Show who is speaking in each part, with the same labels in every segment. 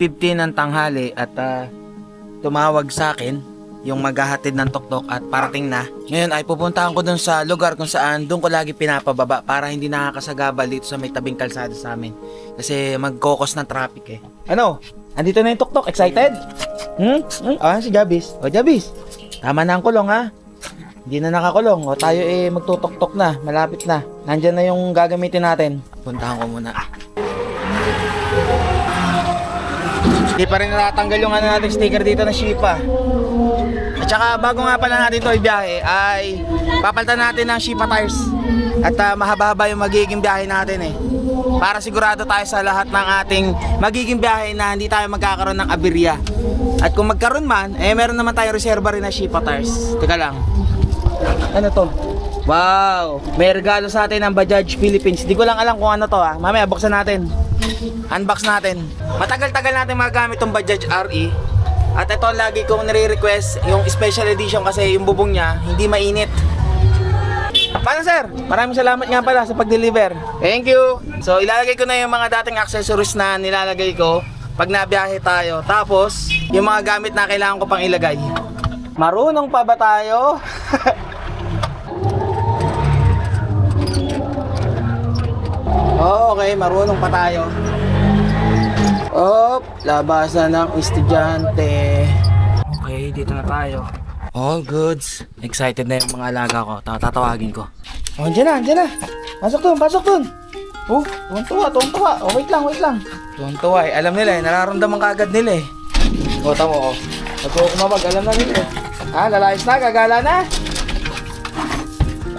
Speaker 1: 12.15 ng tanghali at ah, tumawag sa akin yung maghahatid ng tuktok at parating na. Ngayon ay pupuntahan ko dun sa lugar kung saan doon ko lagi pinapababa para hindi nakakasagabal dito sa may tabing kalsada sa amin. Kasi magkokos ng traffic eh. Ano? Andito na yung tuktok. Excited? Hmm? hmm? Ah, si Jabis. O, Jabis. Tama na ang kulong ha. Hindi na nakakulong. O, tayo eh magtutok-tok na. Malapit na. Nandyan na yung gagamitin natin. Puntahan ko muna. Hindi pa rin natatanggal yung ano natin sticker dito na Shipa. At saka bago nga pala natin ito ibiyahe ay papalitan natin ng Shipa tires. At ah, mahaba-haba yung magiging biyahe natin eh. Para sigurado tayo sa lahat ng ating magiging biyahe na hindi tayo magkakaroon ng aberya. At kung magkaroon man, eh meron naman tayo reserva rin na Shipa tires. Teka lang. Ano to? Wow! May regalo sa atin ng Bajaj Philippines. Di ko lang alam kung ano to ah. Mamaya buksan natin. Unbox natin. Matagal-tagal natin magamit tong Bajaj RE. At ito lagi kong nire-request yung special edition kasi yung bubong niya hindi mainit. Paano sir? Maraming salamat nga pala sa pag-deliver. Thank you. So ilalagay ko na yung mga dating accessories na nilalagay ko pag nabiyahe tayo. Tapos yung mga gamit na kailangan ko pang ilagay. Marunong pa ba tayo? Oh, okay, marunong pa tayo. Op, labasan ng estudyante. Okay, dito na tayo. All goods. Excited na yung mga alaga ko. Ta- Tatawagin ko. Oh, andyan na, andyan na. Pasok dun, pasok dun. Oh, tuwan-tuwa, tuwan-tuwa. Oh, wait lang, wait lang. Tuwan-tuwa eh. Alam nila eh, nararamdaman ka agad nila eh. Oh, tamo oh. Pag ko kumabag, alam na nila eh. Ah, lalayas na, gagala na.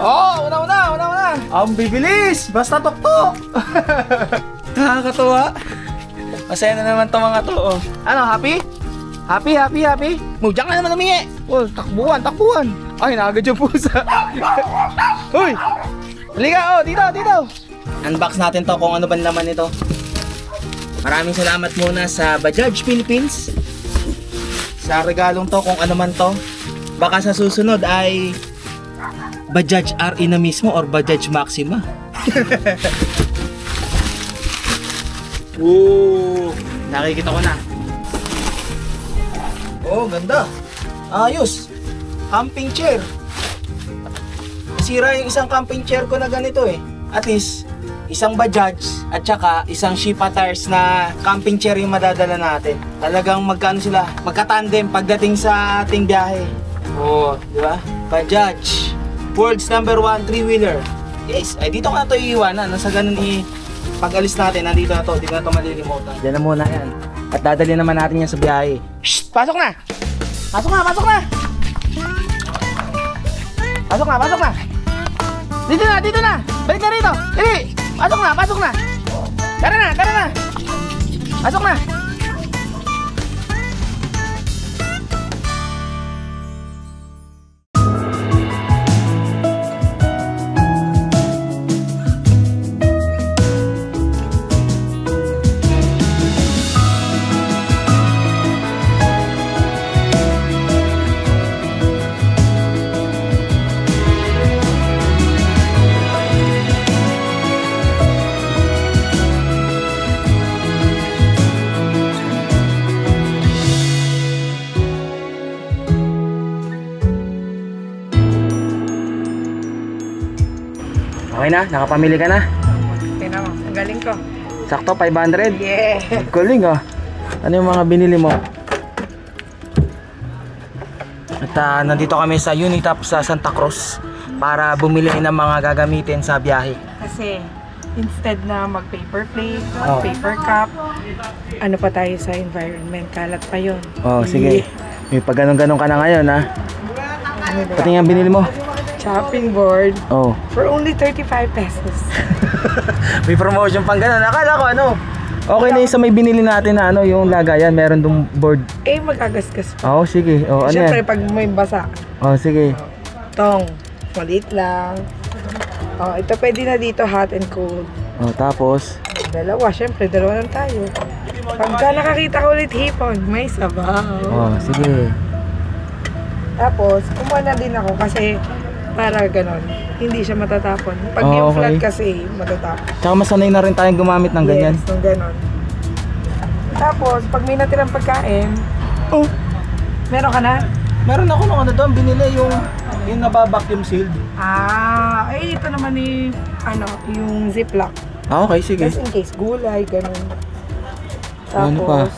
Speaker 1: Oh, una una, una una. Ang bibilis, basta tuktok. Nakakatuwa. Masaya na naman tong mga to. Oh. Ano, happy? Happy, happy, happy? Mujang na naman umingi. Oh, takbuhan, takbuhan. Ay, nakagad yung pusa. Uy! Halika, oh, dito, dito. Unbox natin to kung ano ba naman ito. Maraming salamat muna sa Bajaj Philippines. Sa regalong to kung ano man to. Baka sa susunod ay Bajaj RE na mismo or Bajaj Maxima. Ooh, nakikita ko na. Oh, ganda. Ayos. Camping chair. Sira yung isang camping chair ko na ganito eh. At least, isang Bajaj at saka isang Shipa tires na camping chair yung madadala natin. Talagang magkano sila, magka-tandem pagdating sa ating biyahe. Oh, di ba? Bajaj. World's number one three-wheeler. Yes, ay dito ko na to iiwanan. Nasa ganun i pag alis natin, nandito na to, dito na to malilimutan. Diyan na muna yan. At dadali naman natin yan sa biyahe. Shh! Pasok na! Pasok na! Pasok na! Pasok na! Pasok na! Dito na! Dito na! Balik na rito! Dili! Pasok na! Pasok na! Tara na! Tara na! Pasok na! Okay na? Nakapamili ka na?
Speaker 2: Tingnan mo, ang galing ko.
Speaker 1: Sakto, 500?
Speaker 2: Yeah.
Speaker 1: Galing ah. Ano yung mga binili mo? At ah, nandito kami sa Unitap sa Santa Cruz para bumili ng mga gagamitin sa biyahe.
Speaker 2: Kasi instead na mag-paper plate,
Speaker 1: Oh.
Speaker 2: mag-paper cup, ano pa tayo sa environment, kalat pa yun.
Speaker 1: Oh, sige. May pag ganun-ganun ka na ngayon ha.
Speaker 2: Ano ba?
Speaker 1: Pati nga binili mo.
Speaker 2: Chopping board
Speaker 1: Oh.
Speaker 2: for only 35 pesos.
Speaker 1: May promotion pang ganun. Akala ko ano. Okay na yung sa may binili natin na ano, yung lagayan, meron dong board.
Speaker 2: eh, magagasgas pa.
Speaker 1: Oh, sige. Oh, ano
Speaker 2: Siyempre,
Speaker 1: yan?
Speaker 2: pag may basa,
Speaker 1: Oh, sige.
Speaker 2: tong, maliit lang. Oh, ito pwede na dito, hot and cold.
Speaker 1: Oh, tapos
Speaker 2: Dalawa, syempre, dalawa lang tayo. Pagka nakakita ko ulit hipon, may sabaw.
Speaker 1: Oh, sige.
Speaker 2: Tapos, kumuha na din ako kasi Para ganon. Hindi siya matatapon. Pag
Speaker 1: Oh,
Speaker 2: yung
Speaker 1: okay.
Speaker 2: flat kasi, matatapon.
Speaker 1: Tsaka masanay na rin tayong gumamit ng ganyan.
Speaker 2: Yes, ng ganon. Tapos, pag may natirang pagkain,
Speaker 1: Oh,
Speaker 2: meron ka na?
Speaker 1: meron ako nung ano doon, binili yung yung nabavacuum sealed.
Speaker 2: Ah, ay ito naman ni ano, yung ziplock.
Speaker 1: Ah, okay, sige.
Speaker 2: Just in case, gulay, ganun.
Speaker 1: Ano pa?
Speaker 2: Tapos,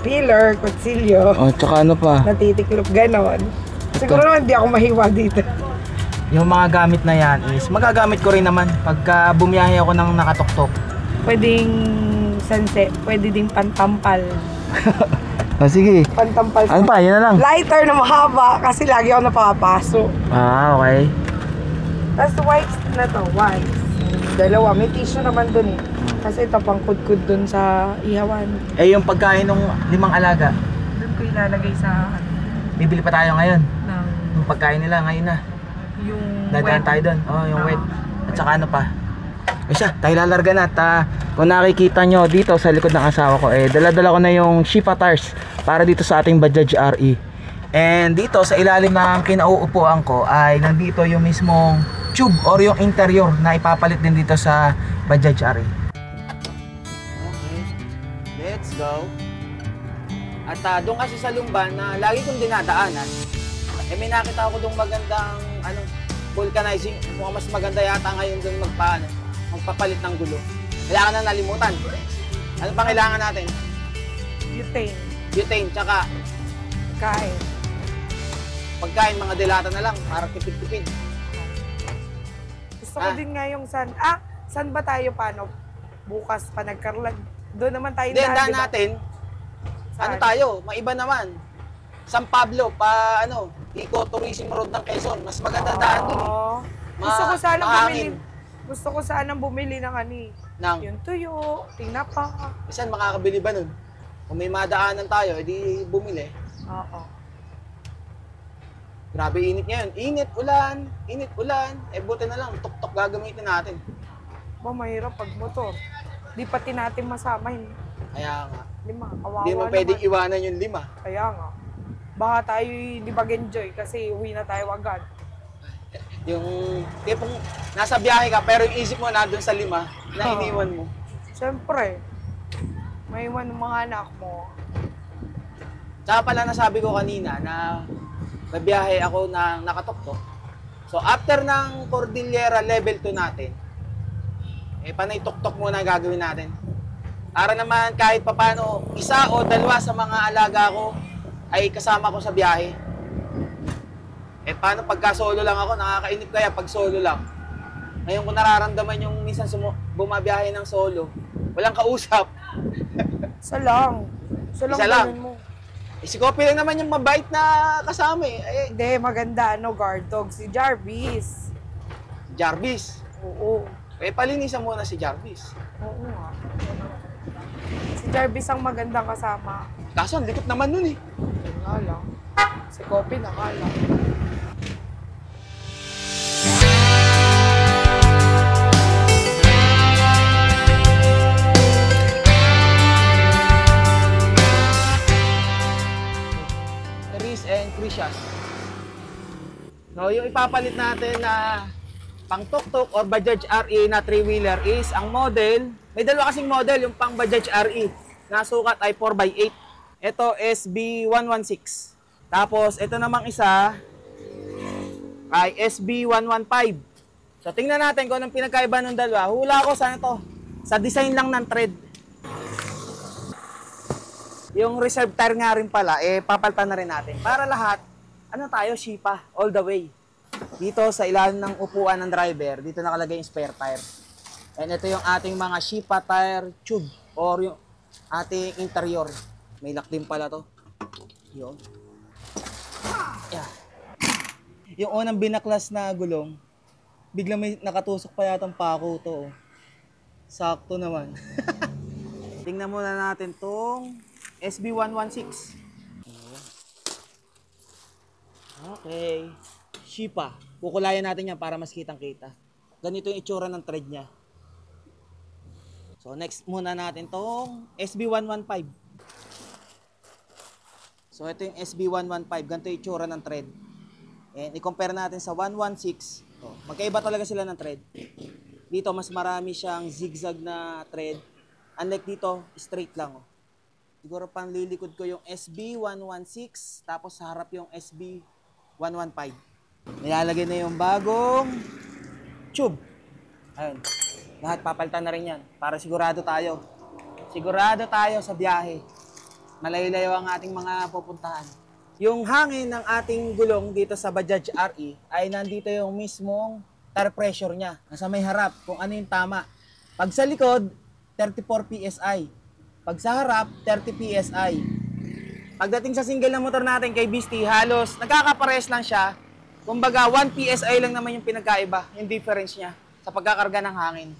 Speaker 2: peeler, kutsilyo,
Speaker 1: Oh, tsaka ano pa?
Speaker 2: natitiklop, ganon. Siguro naman hindi ako mahiwa dito.
Speaker 1: Yung mga gamit na yan is magagamit ko rin naman pagka bumiyahe ako ng nakatoktok.
Speaker 2: Pwedeng sanse, pwede ding pantampal.
Speaker 1: Ah, sige.
Speaker 2: Pantampal
Speaker 1: Ano pa? Yun na lang.
Speaker 2: Lighter na mahaba kasi lagi ako napapaso.
Speaker 1: Ah, okay.
Speaker 2: Tapos wipes na to, wipes. Dalawa, may tissue naman dun eh. Kasi ito pang kudkud dun sa ihawan.
Speaker 1: Eh, yung pagkain ng limang alaga,
Speaker 2: Dun ko ilalagay sa ano,
Speaker 1: bibili pa tayo ngayon.
Speaker 2: ng
Speaker 1: Yung pagkain nila ngayon na.
Speaker 2: yung
Speaker 1: Dadaan
Speaker 2: wet.
Speaker 1: tayo doon. Oh, yung
Speaker 2: Ah.
Speaker 1: wet. At saka ano pa? O siya, tayo lalarga na. At ah, kung nakikita nyo dito sa likod ng asawa ko, eh, dala-dala ko na yung Shifa tires para dito sa ating Bajaj RE. And dito sa ilalim ng kinauupuan ko ay nandito yung mismong tube or yung interior na ipapalit din dito sa Bajaj RE. Okay, let's go. At uh, doon kasi sa Lumban na lagi kong dinadaanan, eh may nakita ako doon magandang ano, vulcanizing. Mukhang mas maganda yata ngayon doon magpa, ano, magpapalit ng gulo. Kaya ka na nalimutan. Ano pang kailangan natin?
Speaker 2: Butane,
Speaker 1: Butane, tsaka
Speaker 2: kain.
Speaker 1: pagkain, mga delata na lang para tipid-tipid.
Speaker 2: Gusto ko
Speaker 1: Ah.
Speaker 2: din nga yung san... Ah, san ba tayo paano? Bukas pa nagkarlag. Doon naman tayo
Speaker 1: Then,
Speaker 2: daan,
Speaker 1: daan
Speaker 2: di
Speaker 1: ano tayo, maiba naman. San Pablo, pa ano, Eco Tourism Road ng Quezon. Mas maganda daan dun. eh. Ma-
Speaker 2: Gusto ko sana bumili. Gusto ko sana bumili ng ani.
Speaker 1: Nang,
Speaker 2: Yung tuyo, tinapa.
Speaker 1: Saan makakabili ba nun? Kung may madaanan tayo, edi bumili.
Speaker 2: Oo.
Speaker 1: Grabe init ngayon. Init, ulan, init, ulan. Eh buti na lang, tok-tok gagamitin natin.
Speaker 2: Ba, mahirap pag motor. Di pati natin masama yun.
Speaker 1: Kaya nga,
Speaker 2: Lima, kawawa
Speaker 1: hindi mo
Speaker 2: naman.
Speaker 1: pwedeng iwanan yung lima.
Speaker 2: Kaya nga. Baka tayo di mag-enjoy kasi uwi na tayo agad.
Speaker 1: Yung tipong nasa biyahe ka pero yung isip mo nandun sa lima na iniwan mo.
Speaker 2: Siyempre, may iwan ng mga anak mo.
Speaker 1: Tsaka pala nasabi ko kanina na babiyahe ako ng nakatoktok. So after ng Cordillera level 2 natin, eh panay tuktok muna gagawin natin. Para naman kahit papano, isa o dalawa sa mga alaga ko ay kasama ko sa biyahe. Eh paano pagka solo lang ako, nakakainip kaya pag solo lang. Ngayon ko nararamdaman yung minsan sumu- bumabiyahe ng solo, walang kausap.
Speaker 2: Isa lang. Isa lang.
Speaker 1: Isa lang.
Speaker 2: mo.
Speaker 1: Eh, si Kopi lang naman yung mabait na kasama eh. eh
Speaker 2: Hindi, maganda. Ano, guard dog. Si Jarvis.
Speaker 1: Jarvis.
Speaker 2: Oo.
Speaker 1: Eh, palinisan muna si Jarvis.
Speaker 2: Oo nga. Jarvis ang magandang kasama.
Speaker 1: Kaso, ang likot naman nun eh.
Speaker 2: Yun nga lang. Si Kopi na nga lang.
Speaker 1: Chris and Crisias. So, yung ipapalit natin na pang tuk-tuk or Bajaj RE na 3-wheeler is ang model, may dalawa kasing model, yung pang Bajaj RE na sukat ay 4x8. Ito SB116. Tapos, ito namang isa ay SB115. So, tingnan natin kung anong pinagkaiba ng dalawa. Hula ko sa to. Sa design lang ng tread. Yung reserve tire nga rin pala, eh, papalitan na rin natin. Para lahat, ano tayo, Shipa, all the way. Dito sa ilalim ng upuan ng driver, dito nakalagay yung spare tire. And ito yung ating mga Shipa tire tube or yung ating interior. May lock din pala to. Yun. Yeah. Yung unang binaklas na gulong, biglang may nakatusok pa yatang pako to. oh. Sakto naman. Tingnan muna natin tong SB116. Okay. Shipa. Kukulayan natin yan para mas kitang kita. Ganito yung itsura ng thread niya. So next muna natin tong SB115. So ito yung SB115. Ganito yung itsura ng thread. And i-compare natin sa 116. Oh, magkaiba talaga sila ng thread. Dito, mas marami siyang zigzag na thread. Unlike dito, straight lang. Oh. Siguro pang lilikod ko yung SB116, tapos sa harap yung SB115. Nilalagay na yung bagong tube. Ayun. Lahat papalitan na rin yan para sigurado tayo. Sigurado tayo sa biyahe. Malayo-layo ang ating mga pupuntahan. Yung hangin ng ating gulong dito sa Bajaj RE ay nandito yung mismong tire pressure niya. Nasa may harap kung ano yung tama. Pag sa likod, 34 PSI. Pag sa harap, 30 PSI. Pagdating sa single na motor natin kay Beastie, halos nagkakapares lang siya. Kumbaga, 1 PSI lang naman yung pinagkaiba, yung difference niya sa pagkakarga ng hangin.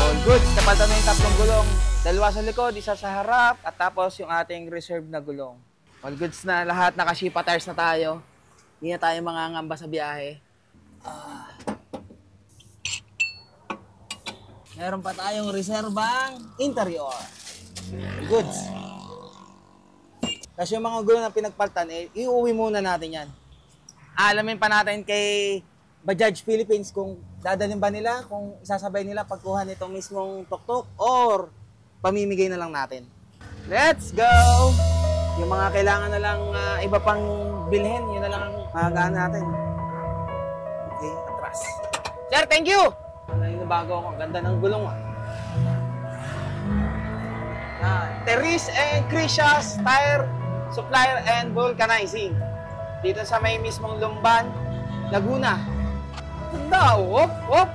Speaker 1: All good. Napalitan na yung tatlong gulong. Dalawa sa likod, isa sa harap, at tapos yung ating reserve na gulong. All goods na lahat. Nakashipa tires na tayo. Hindi na tayo mangangamba sa biyahe. Ah. Meron pa tayong reserbang interior. Goods. Kasi yung mga gulong na pinagpaltan, eh, iuwi muna natin yan. Alamin pa natin kay Bajaj Philippines kung dadalhin ba nila, kung isasabay nila pagkuha nitong mismong tuktok or pamimigay na lang natin. Let's go! Yung mga kailangan na lang ah, iba pang bilhin, yun na lang ang natin. Okay, atras. Sir, thank you! Ano bago ako, ganda ng gulong ah. Ah, Teris and Crisia's Tire Supplier and Vulcanizing. Dito sa may mismong Lumban, Laguna. Ganda, wop, wop.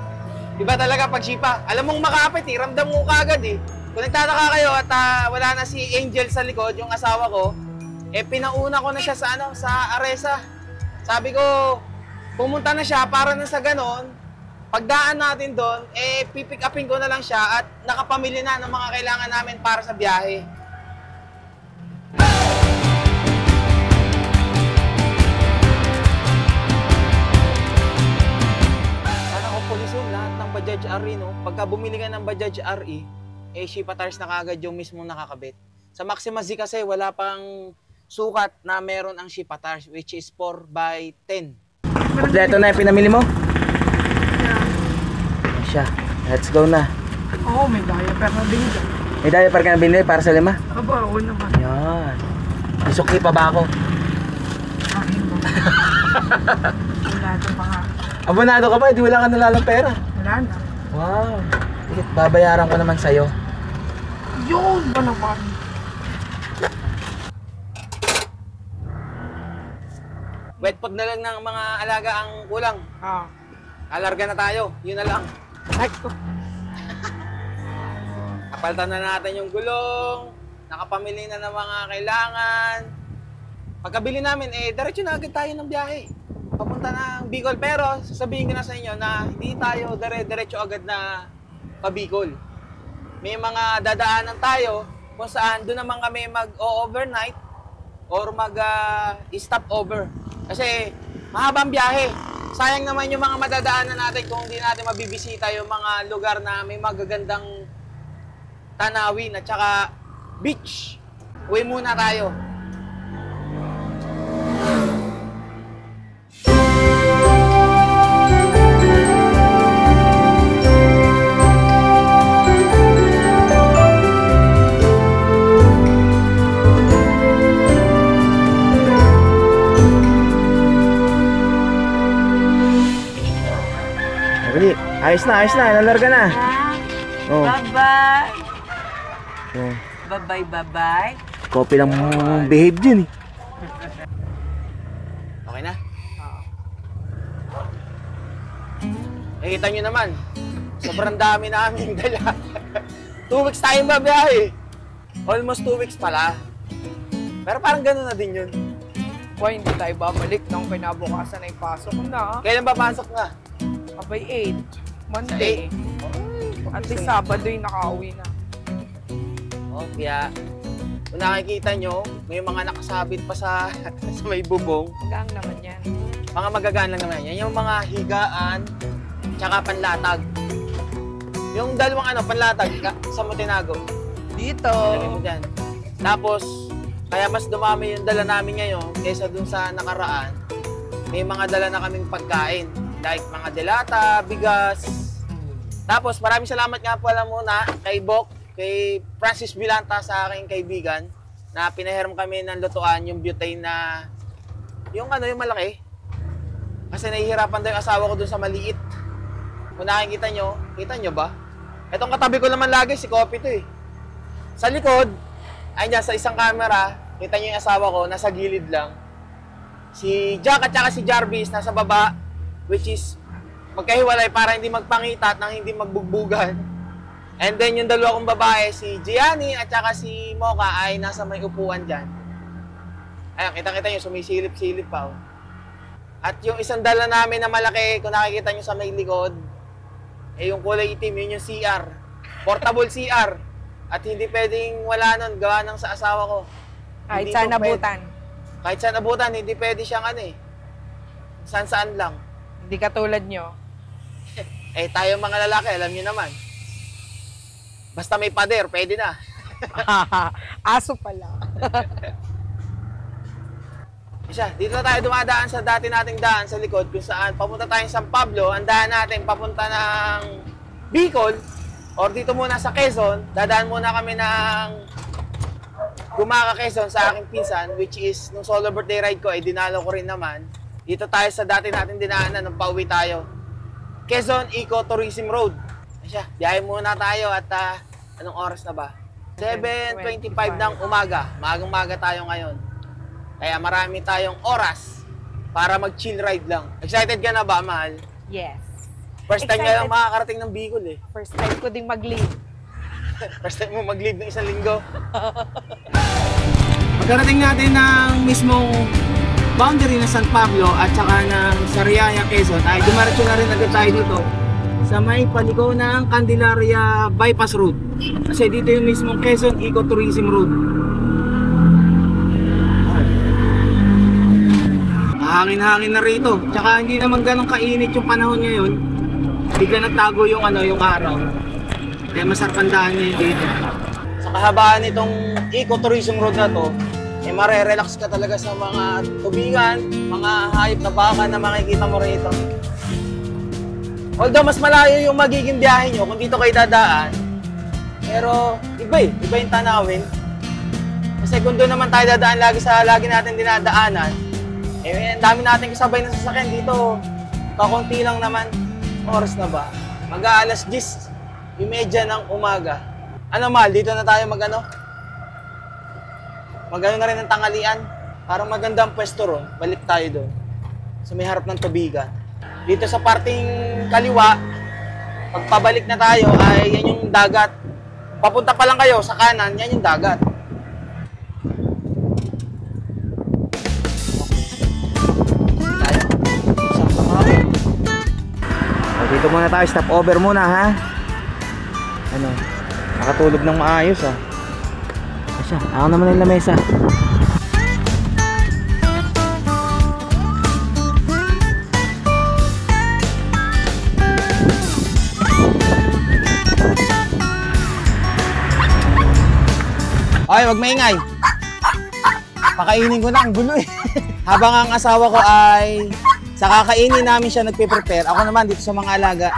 Speaker 1: Iba talaga pag sipa. Alam mong makapit eh, ramdam mo kagad eh. Kung nagtataka kayo at ah, wala na si Angel sa likod, yung asawa ko, eh pinauna ko na siya sa ano, sa Aresa. Sabi ko, pumunta na siya para na sa ganon, pagdaan natin doon, eh pipick upin ko na lang siya at nakapamili na ng mga kailangan namin para sa biyahe. Sana ko puliso lahat ng Bajaj RE, no? Pagka bumili ka ng Bajaj RE, eh, Shipa tires na kagad yung mismong nakakabit. Sa Maxima Z kasi, wala pang sukat na meron ang Shipa tires, which is 4 by 10. Kompleto na yung pinamili mo? Siya. Let's go na.
Speaker 2: Oo, may diaper na din dyan.
Speaker 1: May diaper ka na binili para sa lima?
Speaker 2: Aba, oo naman.
Speaker 1: Yan. Isukli pa ba ako?
Speaker 2: Akin mo. Wala ito pa nga.
Speaker 1: Abonado ka ba? Hindi wala ka nalalang pera.
Speaker 2: Wala na.
Speaker 1: Wow. Sige, babayaran ko naman sa'yo.
Speaker 2: Yun! Ba naman?
Speaker 1: Wet food na lang ng mga alaga ang kulang.
Speaker 2: Ah.
Speaker 1: Alarga na tayo. Yun na lang.
Speaker 2: Ay, ko.
Speaker 1: Napalitan na natin yung gulong. Nakapamili na ng mga kailangan. Pagkabili namin, eh, diretso na agad tayo ng biyahe. Papunta ng Bicol. Pero, sasabihin ko na sa inyo na hindi tayo dire-diretso agad na pa Bicol. May mga dadaanan tayo kung saan doon naman kami mag-overnight or mag-stop over. Kasi mahabang biyahe. Sayang naman yung mga madadaanan natin kung hindi natin mabibisita yung mga lugar na may magagandang tanawin at saka beach. Uwi muna tayo. Ayos na, ayos na. Nalarga na. Oh.
Speaker 2: Bye-bye.
Speaker 1: oh.
Speaker 2: Bye-bye, bye-bye.
Speaker 1: Copy lang behave dyan eh. Okay na? Eh, kita nyo naman. Sobrang dami namin dala. two weeks tayong babiyahe. Almost two weeks pala. Pero parang gano'n na din yun.
Speaker 2: Why hindi tayo babalik nung kinabukasan ay pasok na?
Speaker 1: Kailan ba pasok nga?
Speaker 2: Abay 8. Monday. At least Sabado yung nakauwi na.
Speaker 1: Oh, kaya kung nakikita nyo, may mga nakasabit pa sa, sa may bubong.
Speaker 2: Hanggang naman yan.
Speaker 1: Mga magagaan lang naman yan. Yung mga higaan, tsaka panlatag. Yung dalawang ano, panlatag, sa mo tinago.
Speaker 2: Dito.
Speaker 1: Tapos, kaya mas dumami yung dala namin ngayon kaysa dun sa nakaraan. May mga dala na kaming pagkain. Like mga delata, bigas. Tapos, maraming salamat nga pala muna kay Bok, kay Francis Vilanta sa aking kaibigan na pinahiram kami ng lutuan yung butane na yung ano, yung malaki. Kasi nahihirapan daw yung asawa ko dun sa maliit. Kung nakikita nyo, kita nyo ba? Itong katabi ko naman lagi, si Kopi to eh. Sa likod, ay dyan, sa isang camera, kita nyo yung asawa ko, nasa gilid lang. Si Jack at saka si Jarvis nasa baba, which is magkahiwalay para hindi magpangita at nang hindi magbugbugan. And then yung dalawa kong babae, si Gianni at saka si Mocha ay nasa may upuan dyan. Ayun, kita-kita nyo, sumisilip-silip pa. Oh. At yung isang dala namin na malaki, kung nakikita nyo sa may likod, eh yung kulay itim, yun yung CR. Portable CR. At hindi pwedeng wala nun, gawa ng sa asawa ko.
Speaker 2: Kahit saan nabutan.
Speaker 1: Kahit saan abutan, hindi pwede siyang ano eh. Saan-saan lang.
Speaker 2: Hindi katulad nyo.
Speaker 1: Eh tayo mga lalaki, alam niyo naman. Basta may pader, pwede na.
Speaker 2: Aso pala.
Speaker 1: Isa, dito na tayo dumadaan sa dati nating daan sa likod kung saan papunta tayong San Pablo, ang daan natin papunta ng Bicol or dito muna sa Quezon, dadaan muna kami ng Gumaka Quezon sa aking pinsan which is nung solo birthday ride ko ay dinalo ko rin naman. Dito tayo sa dati nating dinaanan nung pauwi tayo. Quezon Eco Tourism Road. Siya, biyahe muna tayo at ah, anong oras na ba? 7.25 ng umaga. Magang-maga tayo ngayon. Kaya marami tayong oras para mag-chill ride lang. Excited ka na ba, mahal?
Speaker 2: Yes.
Speaker 1: First time nga lang
Speaker 2: Excited.
Speaker 1: makakarating ng Bicol eh.
Speaker 2: First time ko ding mag-leave.
Speaker 1: First time mo mag-leave ng isang linggo. Pagkarating natin ng mismong boundary ng San Pablo at saka ng Sariaya, Quezon, ay dumaretso na rin agad tayo dito sa may paliko ng Candelaria Bypass Road. Kasi dito yung mismong Quezon Ecotourism Road. Hangin-hangin na rito. Tsaka hindi naman ganun kainit yung panahon ngayon. Bigla nagtago yung ano, yung araw. Kaya masarap ang dito. Sa kahabaan nitong ecotourism road na to, eh marerelax ka talaga sa mga tubingan, mga hayop na baka na makikita mo rito. Although mas malayo yung magiging biyahe nyo kung dito kayo dadaan, pero iba eh, iba yung tanawin. Kasi kung doon naman tayo dadaan lagi sa lagi natin dinadaanan, eh ang dami natin kasabay na sasakyan dito. Kakunti lang naman, oras na ba? Mag-aalas 10, imedya ng umaga. Ano mal, dito na tayo magano? Magano na rin ng tangalian. Parang maganda ang pwesto ron. Balik tayo doon. Sa may harap ng tubigan. Dito sa parting kaliwa, pagpabalik na tayo ay yan yung dagat. Papunta pa lang kayo sa kanan, yan yung dagat. Dito muna tayo, stop over muna ha. Ano, nakatulog ng maayos ah. Asya, ako naman yung lamesa. Ay, wag maingay. Pakainin ko na, ang gulo eh. Habang ang asawa ko ay sa kakainin namin siya nagpe-prepare. Ako naman dito sa mga alaga.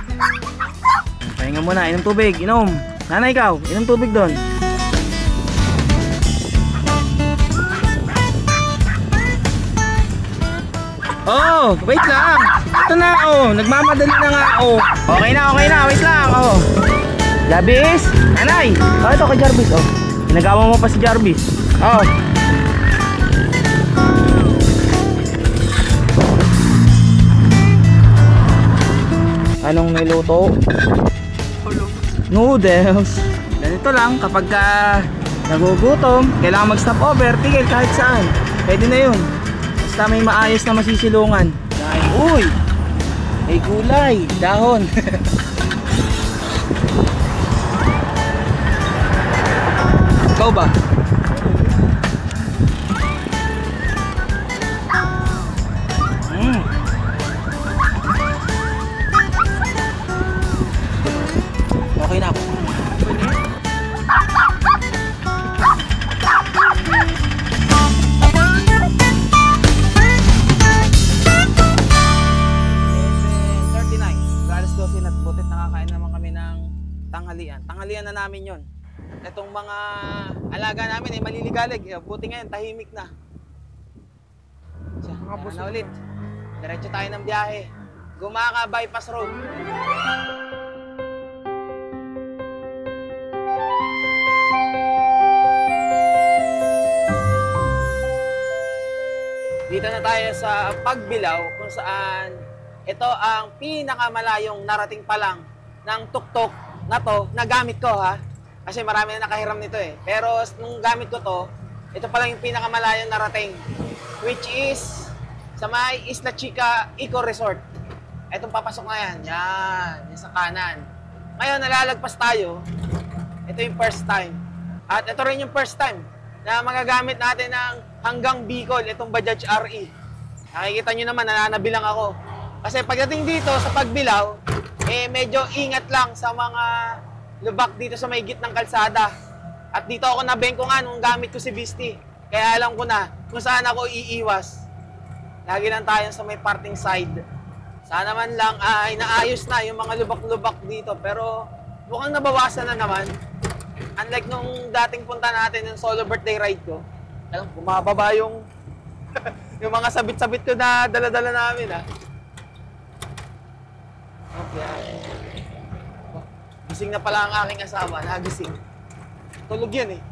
Speaker 1: Pahinga muna, inom tubig, inom. Nanay ikaw, inom tubig doon. Oh, wait lang. Ito na, oh. Nagmamadali na nga, oh. Okay na, okay na. Wait lang, oh. Jarvis, nanay. Oh, ito kay Jarvis, oh. Pinagawa mo pa si Jarvis. Oh. Anong niluto? Noodles. Ganito lang, kapag ka nagugutom, kailangan mag-stop over, tigil kahit saan. Pwede na yun. Basta may maayos na masisilungan. Dahil, uy! May gulay, dahon. Ikaw ba? Itong mga alaga namin ay maliligalig. Eh, buti ngayon, tahimik na. Siya,
Speaker 2: Mga busog
Speaker 1: na ulit. Diretso tayo ng biyahe. Gumaka bypass road. Dito na tayo sa Pagbilao kung saan ito ang pinakamalayong narating pa lang ng tuktok na to na gamit ko ha. Kasi marami na nakahiram nito eh. Pero nung gamit ko to, ito pa lang yung pinakamalayong narating. Which is sa may Isla Chica Eco Resort. Itong papasok na yan. Yan. Yan sa kanan. Ngayon, nalalagpas tayo. Ito yung first time. At ito rin yung first time na magagamit natin ng hanggang Bicol, itong Bajaj RE. Nakikita nyo naman, nananabilang ako. Kasi pagdating dito sa Pagbilao, eh medyo ingat lang sa mga lubak dito sa may gitnang kalsada. At dito ako nabengko nga nung gamit ko si Beastie. Kaya alam ko na kung saan ako iiwas. Lagi lang tayo sa may parting side. Sana man lang ay naayos na yung mga lubak-lubak dito. Pero mukhang nabawasan na naman. Unlike nung dating punta natin yung solo birthday ride ko. Alam, bumababa yung yung mga sabit-sabit ko na dala-dala namin ah. Okay. Gising na pala ang aking asawa, nagising. Tulog yan eh.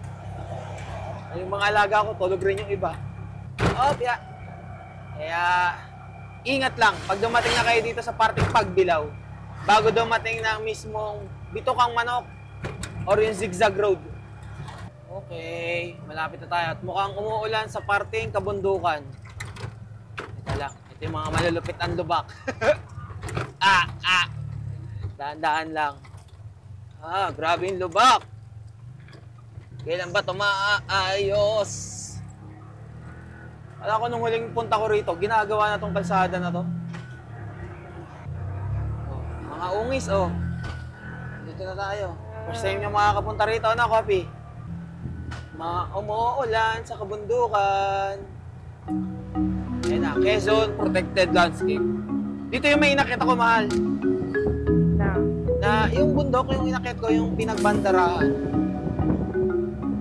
Speaker 1: Yung mga alaga ko, tulog rin yung iba. Oh, kaya, kaya ingat lang pag dumating na kayo dito sa parting Pagbilao bago dumating ng mismong Bitokang Manok or yung Zigzag Road. Okay, malapit na tayo. At mukhang umuulan sa parting kabundukan. Ito lang, ito yung mga malulupit ang lubak. ah, ah. Dahan-dahan lang. Ah, grabe yung lubak. Kailan ba tumaayos? Alam ko nung huling punta ko rito, ginagawa na tong kalsada na to. Oh, mga ungis, oh. Dito na tayo. First time nyo makakapunta rito, ano, Kopi? Mga umuulan sa kabundukan. Ayan na, Quezon Protected Landscape. Dito yung may inakit ako, mahal.
Speaker 2: Na.
Speaker 1: Yung bundok, yung inakit ko, yung pinagbandarahan.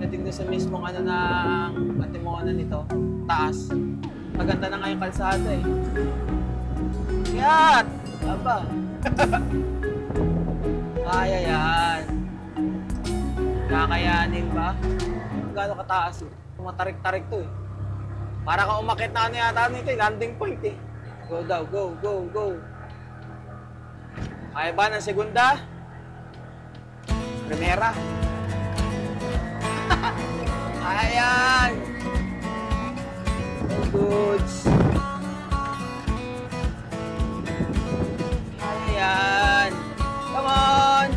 Speaker 1: Dating doon sa mismong ano ng atimonan nito, taas. Maganda na nga yung kalsada eh. Yan! Aba. Kaya yan. Kakayanin ba? Gaano kataas eh. Tumatarik-tarik to eh. Para kang umakit na ano yata nito eh, landing point eh. Go daw, go, go, go. Kaya ba ng segunda? Primera. Ayan! Goods. Ayan! Come on!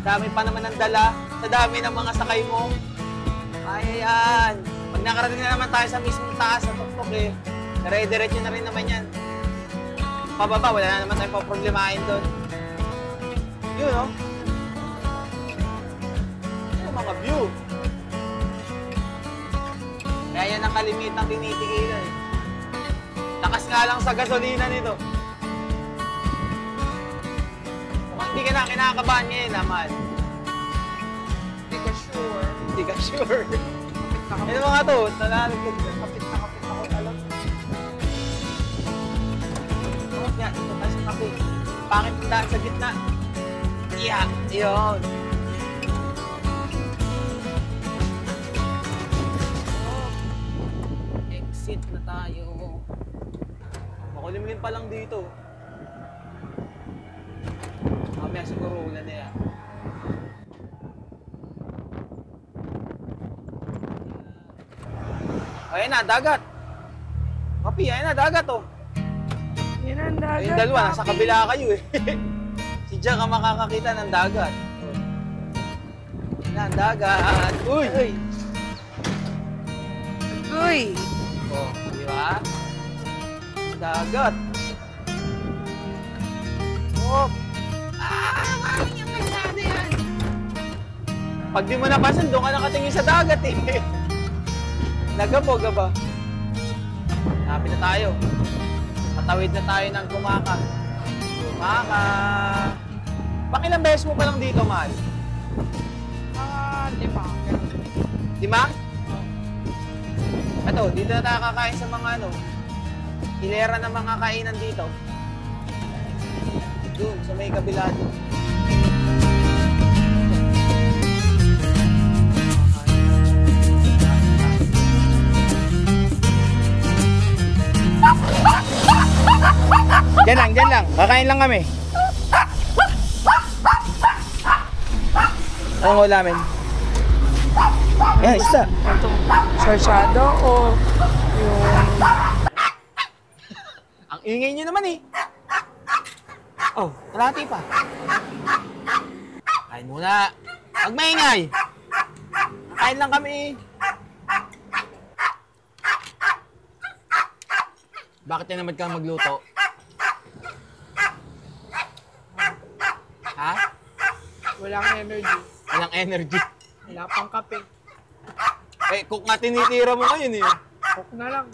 Speaker 1: Dami pa naman ng dala. Sa dami ng mga sakay mo. Ayan! Pag nakarating na naman tayo sa mismong taas sa tuktok eh, dire-diretso na rin naman yan. Pababa, wala na naman tayong paproblemahin doon. Yun, no? Yung mga view. Kaya yan ang kalimitang tinitigilan eh. Lakas nga lang sa gasolina nito. Mukhang hindi ka na kinakabahan ngayon naman.
Speaker 2: Hindi ka sure.
Speaker 1: Hindi ka sure. Ano mga to? Nalalagyan ka. Oh, yan. Ito tayo sa. Pangit daan sa gitna. Yeah, yun. Oh. Exit na tayo. Makulimlim pa lang dito. Mamaya siguro ulan na yan. Ayan na, dagat. Kapi, ayan na, dagat oh.
Speaker 2: Yan ang dagat.
Speaker 1: Yung dalawa, nasa kabila kayo eh. si Jack ang makakakita ng dagat. Yan ang dagat. Uy! Uy!
Speaker 2: Uy!
Speaker 1: Oh, di ba? Dagat. Oh! Ah! Maraming yung kalsada yan! Pag di mo napansin, doon ka nakatingin sa dagat eh. Nagabo, gaba. Lapit na tayo. Patawid na tayo ng kumaka. Kumaka. Pakilang beses mo pa lang dito, mahal?
Speaker 2: Ah, lima.
Speaker 1: Lima? Ito, dito na tayo kakain sa mga ano, hilera ng mga kainan dito. Doon, sa may kabila doon. Diyan lang, diyan lang. Kakain lang kami. Anong ulamin? Yan, isda.
Speaker 2: Ito, sarsyado o yung...
Speaker 1: Ang ingay nyo naman eh. Oh, kalahati pa. Kain muna. Huwag maingay. Kain lang kami. Bakit na naman ka magluto? Ha?
Speaker 2: Walang energy.
Speaker 1: Walang energy.
Speaker 2: Wala pang kape.
Speaker 1: Eh, cook nga tinitira mo ngayon eh.
Speaker 2: Cook na lang.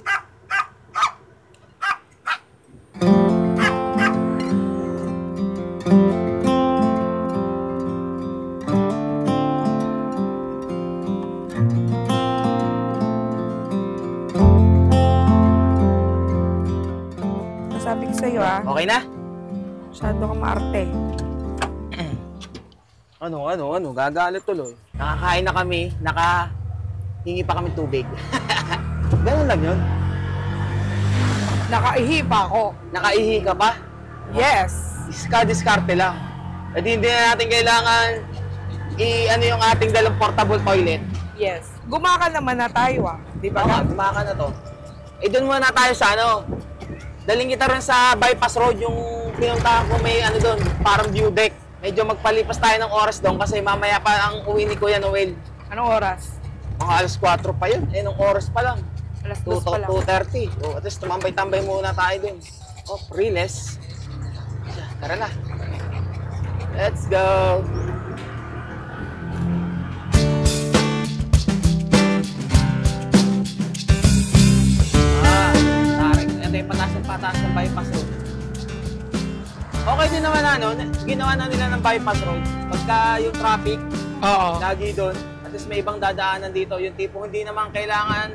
Speaker 2: Sabi ko sa'yo ah,
Speaker 1: Okay na?
Speaker 2: masyado ka maarte.
Speaker 1: Ano, ano, ano, gagalit tuloy. Nakakain na kami, naka hingi pa kami tubig. Ganun lang yun.
Speaker 2: Nakaihi pa ako.
Speaker 1: Nakaihi ka pa?
Speaker 2: Yes.
Speaker 1: Diska-diskarte lang. At hindi na natin kailangan i ano yung ating dalang portable toilet.
Speaker 2: Yes. Gumaka naman na tayo ah. Di ba?
Speaker 1: Baka, gumaka na to. Eh doon muna tayo sa ano. Daling kita rin sa bypass road yung pinuntahan ko may ano doon, parang view deck. Medyo magpalipas tayo ng oras doon kasi mamaya pa ang uwi ni Kuya Noel.
Speaker 2: Anong oras?
Speaker 1: Mga alas 4 pa yun. Eh, nung oras pa lang.
Speaker 2: Alas dos pa lang.
Speaker 1: 2.30. Oh, at least tumambay-tambay muna tayo dun. Oh, Riles. Tara na. Let's go. Ah, tarik. Ito yung pataas ng pataas ng bypass road. Okay din naman ano, ginawa na nila ng bypass road. Pagka yung traffic,
Speaker 2: Oo.
Speaker 1: lagi doon. At least may ibang dadaanan dito. Yung tipong hindi naman kailangan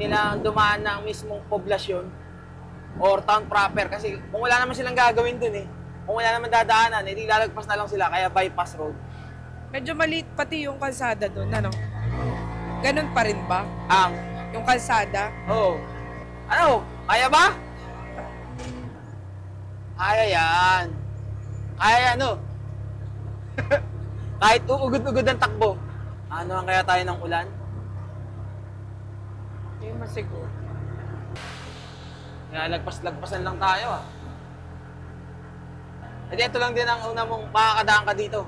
Speaker 1: nila dumaan ng mismong poblasyon or town proper. Kasi kung wala naman silang gagawin doon eh. Kung wala naman dadaanan, hindi lalagpas na lang sila. Kaya bypass road.
Speaker 2: Medyo maliit pati yung kalsada doon, ano? Ganun pa rin ba?
Speaker 1: Ang,
Speaker 2: Yung kalsada?
Speaker 1: oh. Ano? Kaya ba? Kaya yan. Kaya yan, no? Kahit uugod-ugod ang takbo. Ano ang kaya tayo ng ulan?
Speaker 2: Hindi masiguro.
Speaker 1: Kaya lagpas-lagpasan lang tayo ah. E di, ito lang din ang una mong makakadaan ka dito.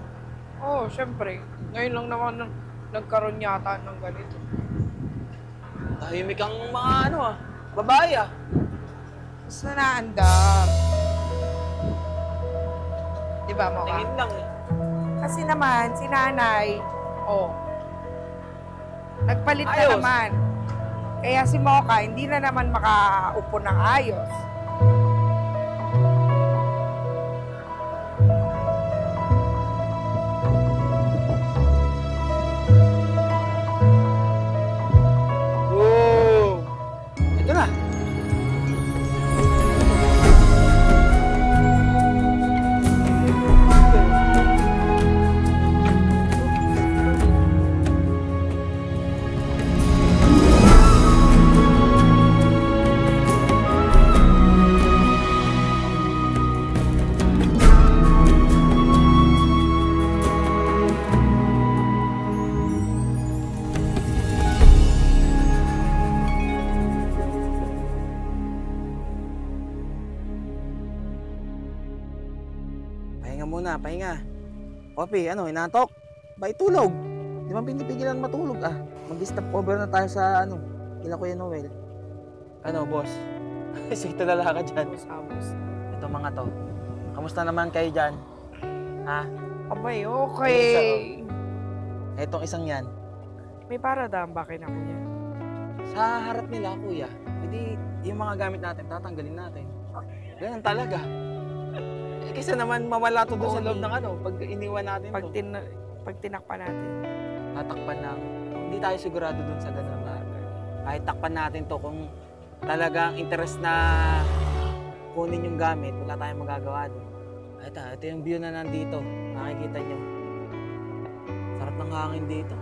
Speaker 2: Oo, oh, syempre. Ngayon lang naman nang nagkaroon yata ng ganito.
Speaker 1: Tahimik ang mga ano ah, babae ah.
Speaker 2: Basta naandar. Di ba, Moka?
Speaker 1: Tingin lang eh.
Speaker 2: Kasi naman, si nanay, oh, nagpalit na
Speaker 1: Ayos.
Speaker 2: naman. Kaya si Moka, hindi na naman makaupo ng ayos.
Speaker 1: Pahinga muna, pahinga. Kopi, ano, inaantok? Bay, tulog. Di ba pinipigilan matulog ah? Mag-stop over na tayo sa ano, kila Kuya Noel. Ano, boss? Sige, tulala ka dyan.
Speaker 2: Tapos,
Speaker 1: Ito mga to. Kamusta naman kayo dyan? Ha?
Speaker 2: abay, okay.
Speaker 1: Etong isang yan.
Speaker 2: May paradaan ba kayo na kuya?
Speaker 1: Sa harap nila, kuya, hindi yung mga gamit natin, tatanggalin natin. Ganun talaga. Eh, kaysa naman mawala to doon sa
Speaker 2: Oo,
Speaker 1: loob ng ano, pag iniwan natin
Speaker 2: Pag,
Speaker 1: to.
Speaker 2: tin pag tinakpan natin.
Speaker 1: tatakpan lang. Hindi tayo sigurado dun sa ganun na kahit takpan natin to kung talagang interest na kunin yung gamit, wala tayong magagawa dun. Ito, ito yung view na nandito. Nakikita nyo. Sarap ng hangin dito.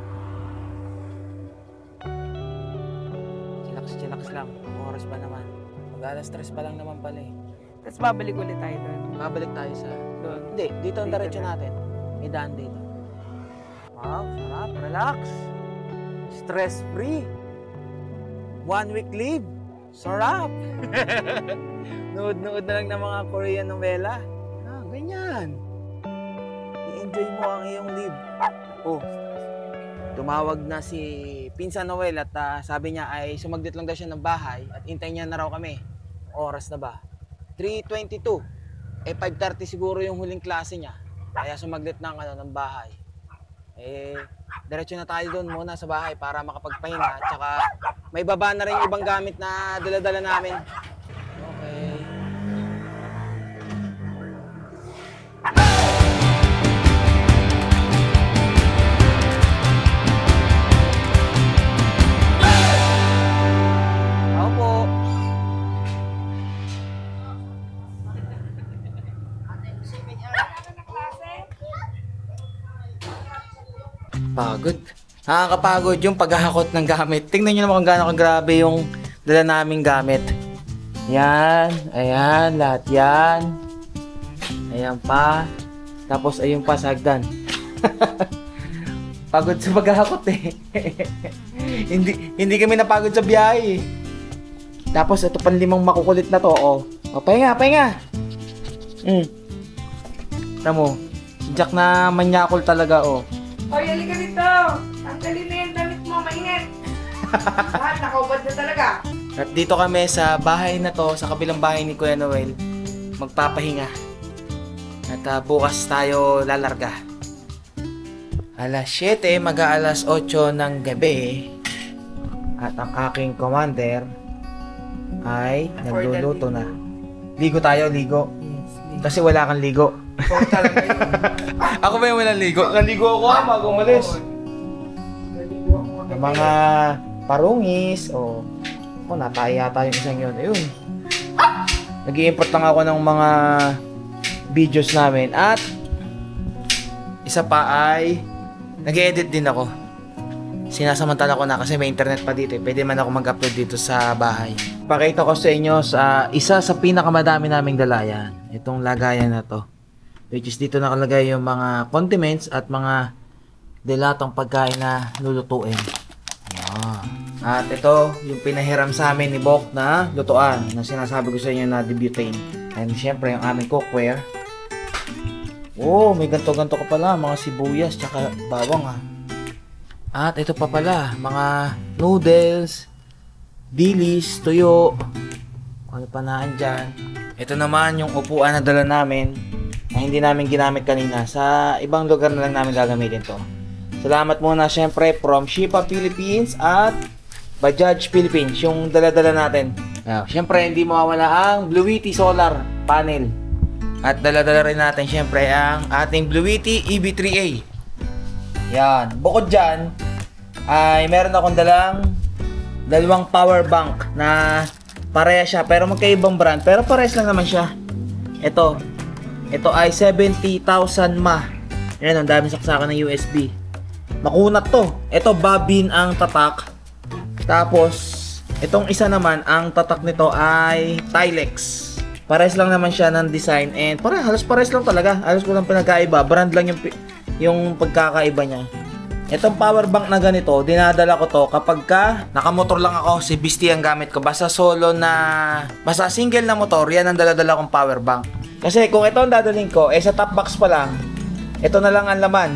Speaker 1: Chillax-chillax lang. Ang oras pa naman. Mag-alas stress pa lang naman pala eh.
Speaker 2: Tapos babalik ulit tayo doon.
Speaker 1: Babalik tayo sa...
Speaker 2: Doon.
Speaker 1: Hindi, dito ang
Speaker 2: na.
Speaker 1: natin. May daan dito. Wow, sarap. Relax. Stress-free. One week leave. Sarap. Nood-nood na lang ng mga Korean novela. Ah, ganyan. I-enjoy mo ang iyong leave. Oh, tumawag na si Pinsan Noel at ah, sabi niya ay sumaglit lang daw siya ng bahay at intayin niya na raw kami. Oras na ba? 3.22. Eh, 5.30 siguro yung huling klase niya. Kaya sumaglit ng, ano, ng bahay. Eh, diretso na tayo doon muna sa bahay para makapagpahinga. At saka, may baba na rin yung ibang gamit na dala-dala namin. Okay. Pagod. Nakakapagod yung paghahakot ng gamit. Tingnan nyo naman kung gaano kagrabe yung dala naming gamit. Yan, ayan, lahat yan. Ayan pa. Tapos ayun pa sa hagdan. Pagod sa paghahakot eh. hindi hindi kami napagod sa biyahe. eh. Tapos ito pang limang makukulit na to, oh. O, pahinga, pahinga. Mm. Tamo, si Jack na manyakol talaga, oh.
Speaker 2: Hoy, halika dito! Tanggalin na yung damit mo, mainit! Lahat, nakaubad na talaga.
Speaker 1: At dito kami sa bahay na to, sa kabilang bahay ni Kuya Noel, magpapahinga. At ah, bukas tayo lalarga. Alas 7, mag-aalas 8 ng gabi. At ang aking commander ay nagluluto na. Ligo tayo, ligo.
Speaker 2: Yes,
Speaker 1: Kasi wala kang ligo.
Speaker 2: Ikaw talaga yun.
Speaker 1: Ako ba yung walang ligo? Naligo ako ha, bago umalis.
Speaker 2: Naligo ako ng
Speaker 1: Ng mga parungis o oh, nataya yata yung isang yun. Ayun. nag import lang ako ng mga videos namin at isa pa ay nag edit din ako. Sinasamantala ko na kasi may internet pa dito. eh. Pwede man ako mag-upload dito sa bahay. Pakita ko sa inyo sa isa sa pinakamadami naming dalayan. Itong lagayan na to. Which is dito nakalagay yung mga condiments at mga dilatang pagkain na lulutuin. Yan. At ito, yung pinahiram sa amin ni Bok na lutuan na sinasabi ko sa inyo na debutane. And syempre, yung aming cookware. Oh, may ganto-ganto ka pala, mga sibuyas, tsaka bawang ha. At ito pa pala, mga noodles, dilis, tuyo, ano pa naan dyan. Ito naman yung upuan na dala namin na hindi namin ginamit kanina. Sa ibang lugar na lang namin gagamitin to. Salamat muna syempre from Shipa Philippines at Bajaj Philippines, yung dala-dala natin. Uh, syempre hindi mawawala ang Blueity Solar Panel. At dala-dala rin natin syempre ang ating Blueity EB3A. Yan. Bukod dyan, ay meron akong dalang dalawang power bank na pareha siya pero magkaibang brand pero pares lang naman siya. Ito. Ito ay 70,000 mAh. Yan, ang daming saksakan ng USB. Makunat to. Ito, babin ang tatak. Tapos, itong isa naman, ang tatak nito ay Tilex. Pares lang naman siya ng design and para halos pares lang talaga. Halos walang pinagkaiba. Brand lang yung yung pagkakaiba niya. Itong power bank na ganito, dinadala ko to kapag ka nakamotor lang ako, si Bisti ang gamit ko. Basta solo na, basta single na motor, yan ang daladala kong power bank. Kasi kung ito ang dadalhin ko, eh sa top box pa lang, ito na lang ang laman.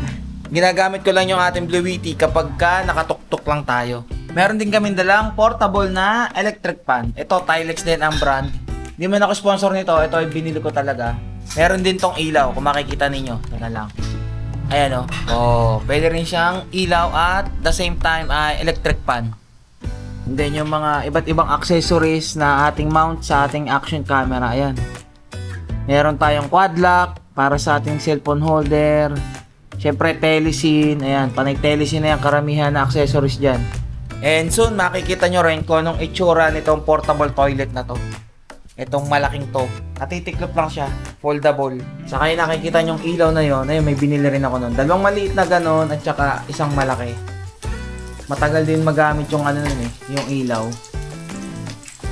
Speaker 1: Ginagamit ko lang yung ating Blue Witty kapag ka nakatuktok lang tayo. Meron din kami dalang portable na electric fan. Ito, Tilex din ang brand. Hindi man ako sponsor nito, ito ay binili ko talaga. Meron din tong ilaw, kung makikita ninyo. Na lang. Ayan o. Oh. oh, pwede rin siyang ilaw at the same time ay electric fan. And then yung mga iba't ibang accessories na ating mount sa ating action camera. Ayan. Meron tayong quad lock para sa ating cellphone holder. Siyempre, telecine. Ayan, panay telecine na yan. Karamihan na accessories dyan. And soon, makikita nyo rin kung anong itsura nitong portable toilet na to. Itong malaking to. Natitiklop lang siya. Foldable. Saka yung nakikita nyong ilaw na yon Ayun, may binili rin ako nun. Dalawang maliit na ganon at saka isang malaki. Matagal din magamit yung ano nun eh. Yung ilaw.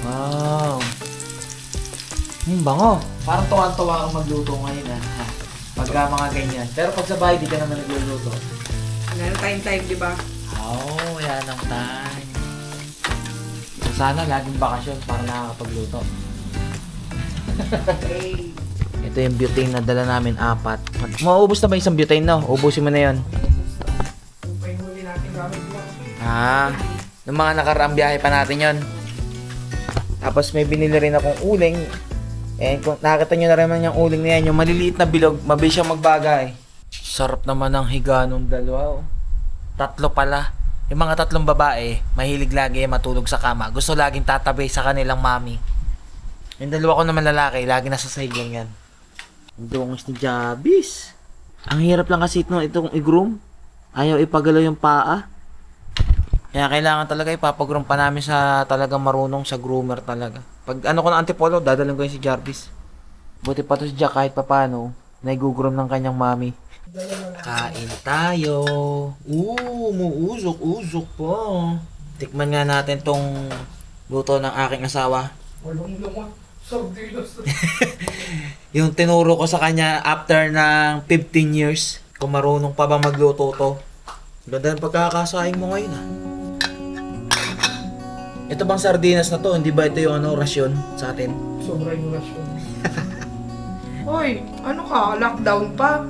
Speaker 1: Wow. Hmm, bango. Parang tuwan-tuwa akong magluto ngayon ah. Ha? Pagka mga ganyan. Pero pag sa bahay, di ka naman nagluluto.
Speaker 2: Meron tayong time, di ba?
Speaker 1: Oh, wala nang time. So, sana laging bakasyon para nakakapagluto.
Speaker 2: Hey.
Speaker 1: Ito yung butane na dala namin, apat. Mauubos na ba isang butane, no? Ubusin mo na yon.
Speaker 2: Pa yung huli natin gamit mo.
Speaker 1: Ah, yung mga nakaraang biyahe pa natin yon. Tapos may binili rin akong uling. Eh, kung nakita nyo na rin yung uling na yan, yung maliliit na bilog, mabilis siyang magbagay. Sarap naman ng higa nung dalawa, oh. Tatlo pala. Yung mga tatlong babae, mahilig lagi matulog sa kama. Gusto laging tatabi sa kanilang mami. Yung dalawa ko naman lalaki, lagi nasa sahig lang yan. Ang dungis ni Jabis. Ang hirap lang kasi ito, itong i-groom. Ayaw ipagalaw yung paa. Kaya kailangan talaga ipapagroom pa namin sa talagang marunong sa groomer talaga. Pag ano ko ng antipolo, dadalhin ko yun si Jarvis. Buti pa to si Jack kahit papano, naigugroom ng kanyang mami. Kain tayo. Oo, muusok-usok po. Tikman nga natin tong luto ng aking asawa.
Speaker 2: Lumot. Sardinas.
Speaker 1: Yung tinuro ko sa kanya after ng 15 years, kung marunong pa ba magluto to. Ganda ng pagkakasaing mo ngayon ah. Ito bang sardinas na to? Hindi ba ito yung ano, rasyon sa atin?
Speaker 2: Sobra yung rasyon. Hoy, ano ka? Lockdown pa?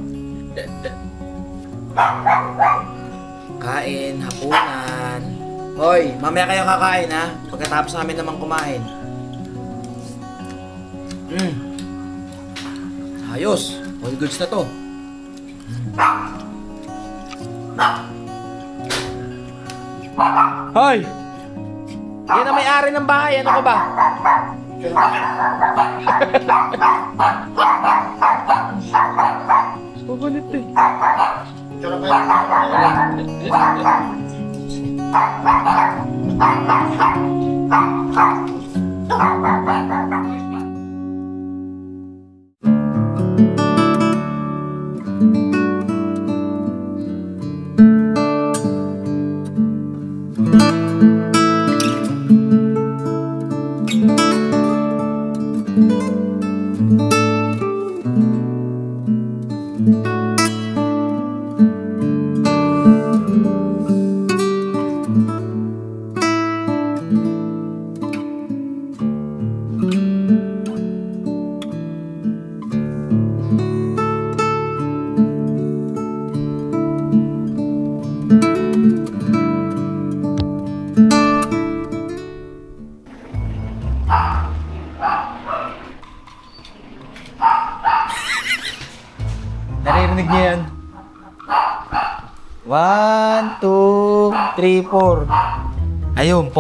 Speaker 1: Kain, hapunan. Hoy, mamaya kayo kakain ha. Pagkatapos namin naman kumain. Mm. Ayos. All goods na to. Hoy! Yan ang may-ari ng bahay. Ano ka ba? Kukulit eh. Naririnig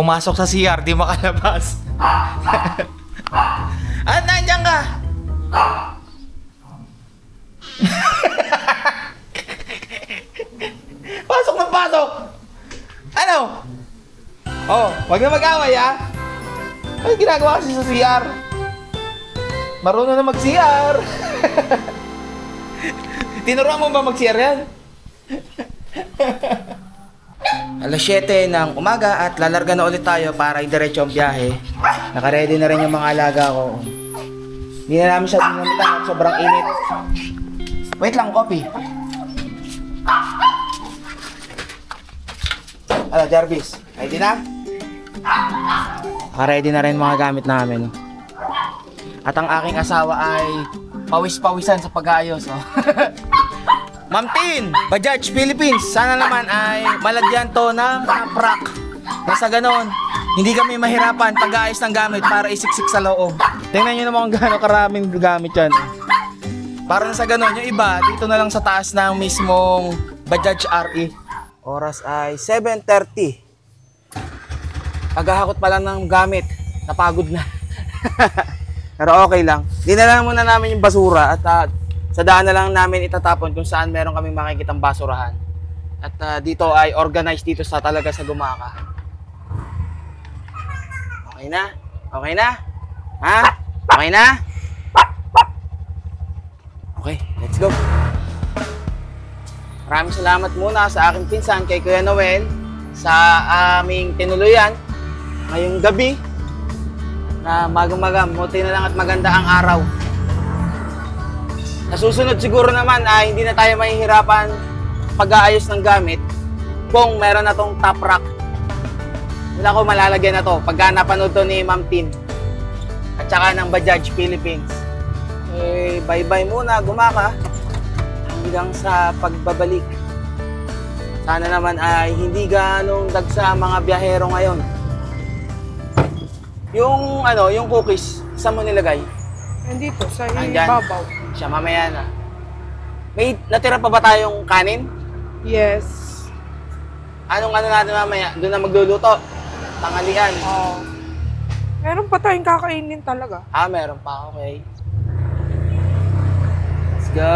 Speaker 1: pumasok sa CR, di makalabas. ah, nandiyan ka! pasok ng pasok! Ano? Oh, wag na mag-away ha? Ano ginagawa kasi sa CR? Marunong na mag-CR. Tinuruan mo ba mag-CR yan? Alas 7 ng umaga at lalarga na ulit tayo para idiretso ang biyahe. Nakaready na rin yung mga alaga ko. Hindi na namin siya dinamitan at sobrang init. Wait lang, coffee. Ano, Jarvis? Ready na? Naka-ready na rin mga gamit namin. At ang aking asawa ay pawis-pawisan sa pag-aayos. Oh. Ma'am Tin, Bajaj Philippines, sana naman ay malagyan to ng kaprak. Nasa ganon, hindi kami mahirapan pag-aayos ng gamit para isiksik sa loob. Tingnan nyo naman kung gaano karaming gamit yan. Para sa ganon, yung iba, dito na lang sa taas ng mismong Bajaj RE. Oras ay 7.30. Paghahakot pa lang ng gamit, napagod na. Pero okay lang. Dinala muna namin yung basura at ah, sa daan na lang namin itatapon kung saan meron kaming makikitang basurahan. At ah, dito ay organized dito sa talaga sa Gumaka. Okay na? Okay na? Ha? Okay na? Okay, let's go. Maraming salamat muna sa aking pinsan kay Kuya Noel sa aming tinuluyan ngayong gabi na magumaga, muti na lang at maganda ang araw. Nasusunod siguro naman ay hindi na tayo mahihirapan pag-aayos ng gamit kung meron na tong top rack. Wala ko malalagyan na to pagka napanood to ni Ma'am Tin at saka ng Bajaj Philippines. Eh, bye-bye muna, gumaka hanggang sa pagbabalik. Sana naman ay hindi ganong dagsa ang mga biyahero ngayon. Yung ano, yung cookies, saan mo nilagay?
Speaker 2: Nandito, sa
Speaker 1: Andyan.
Speaker 2: ibabaw.
Speaker 1: Siya mamaya na. May natira pa ba tayong kanin?
Speaker 2: Yes.
Speaker 1: Anong ano natin mamaya? Doon na magluluto. Tanghalian.
Speaker 2: Oh. Meron pa tayong kakainin talaga.
Speaker 1: Ah, meron pa. Okay. Let's go.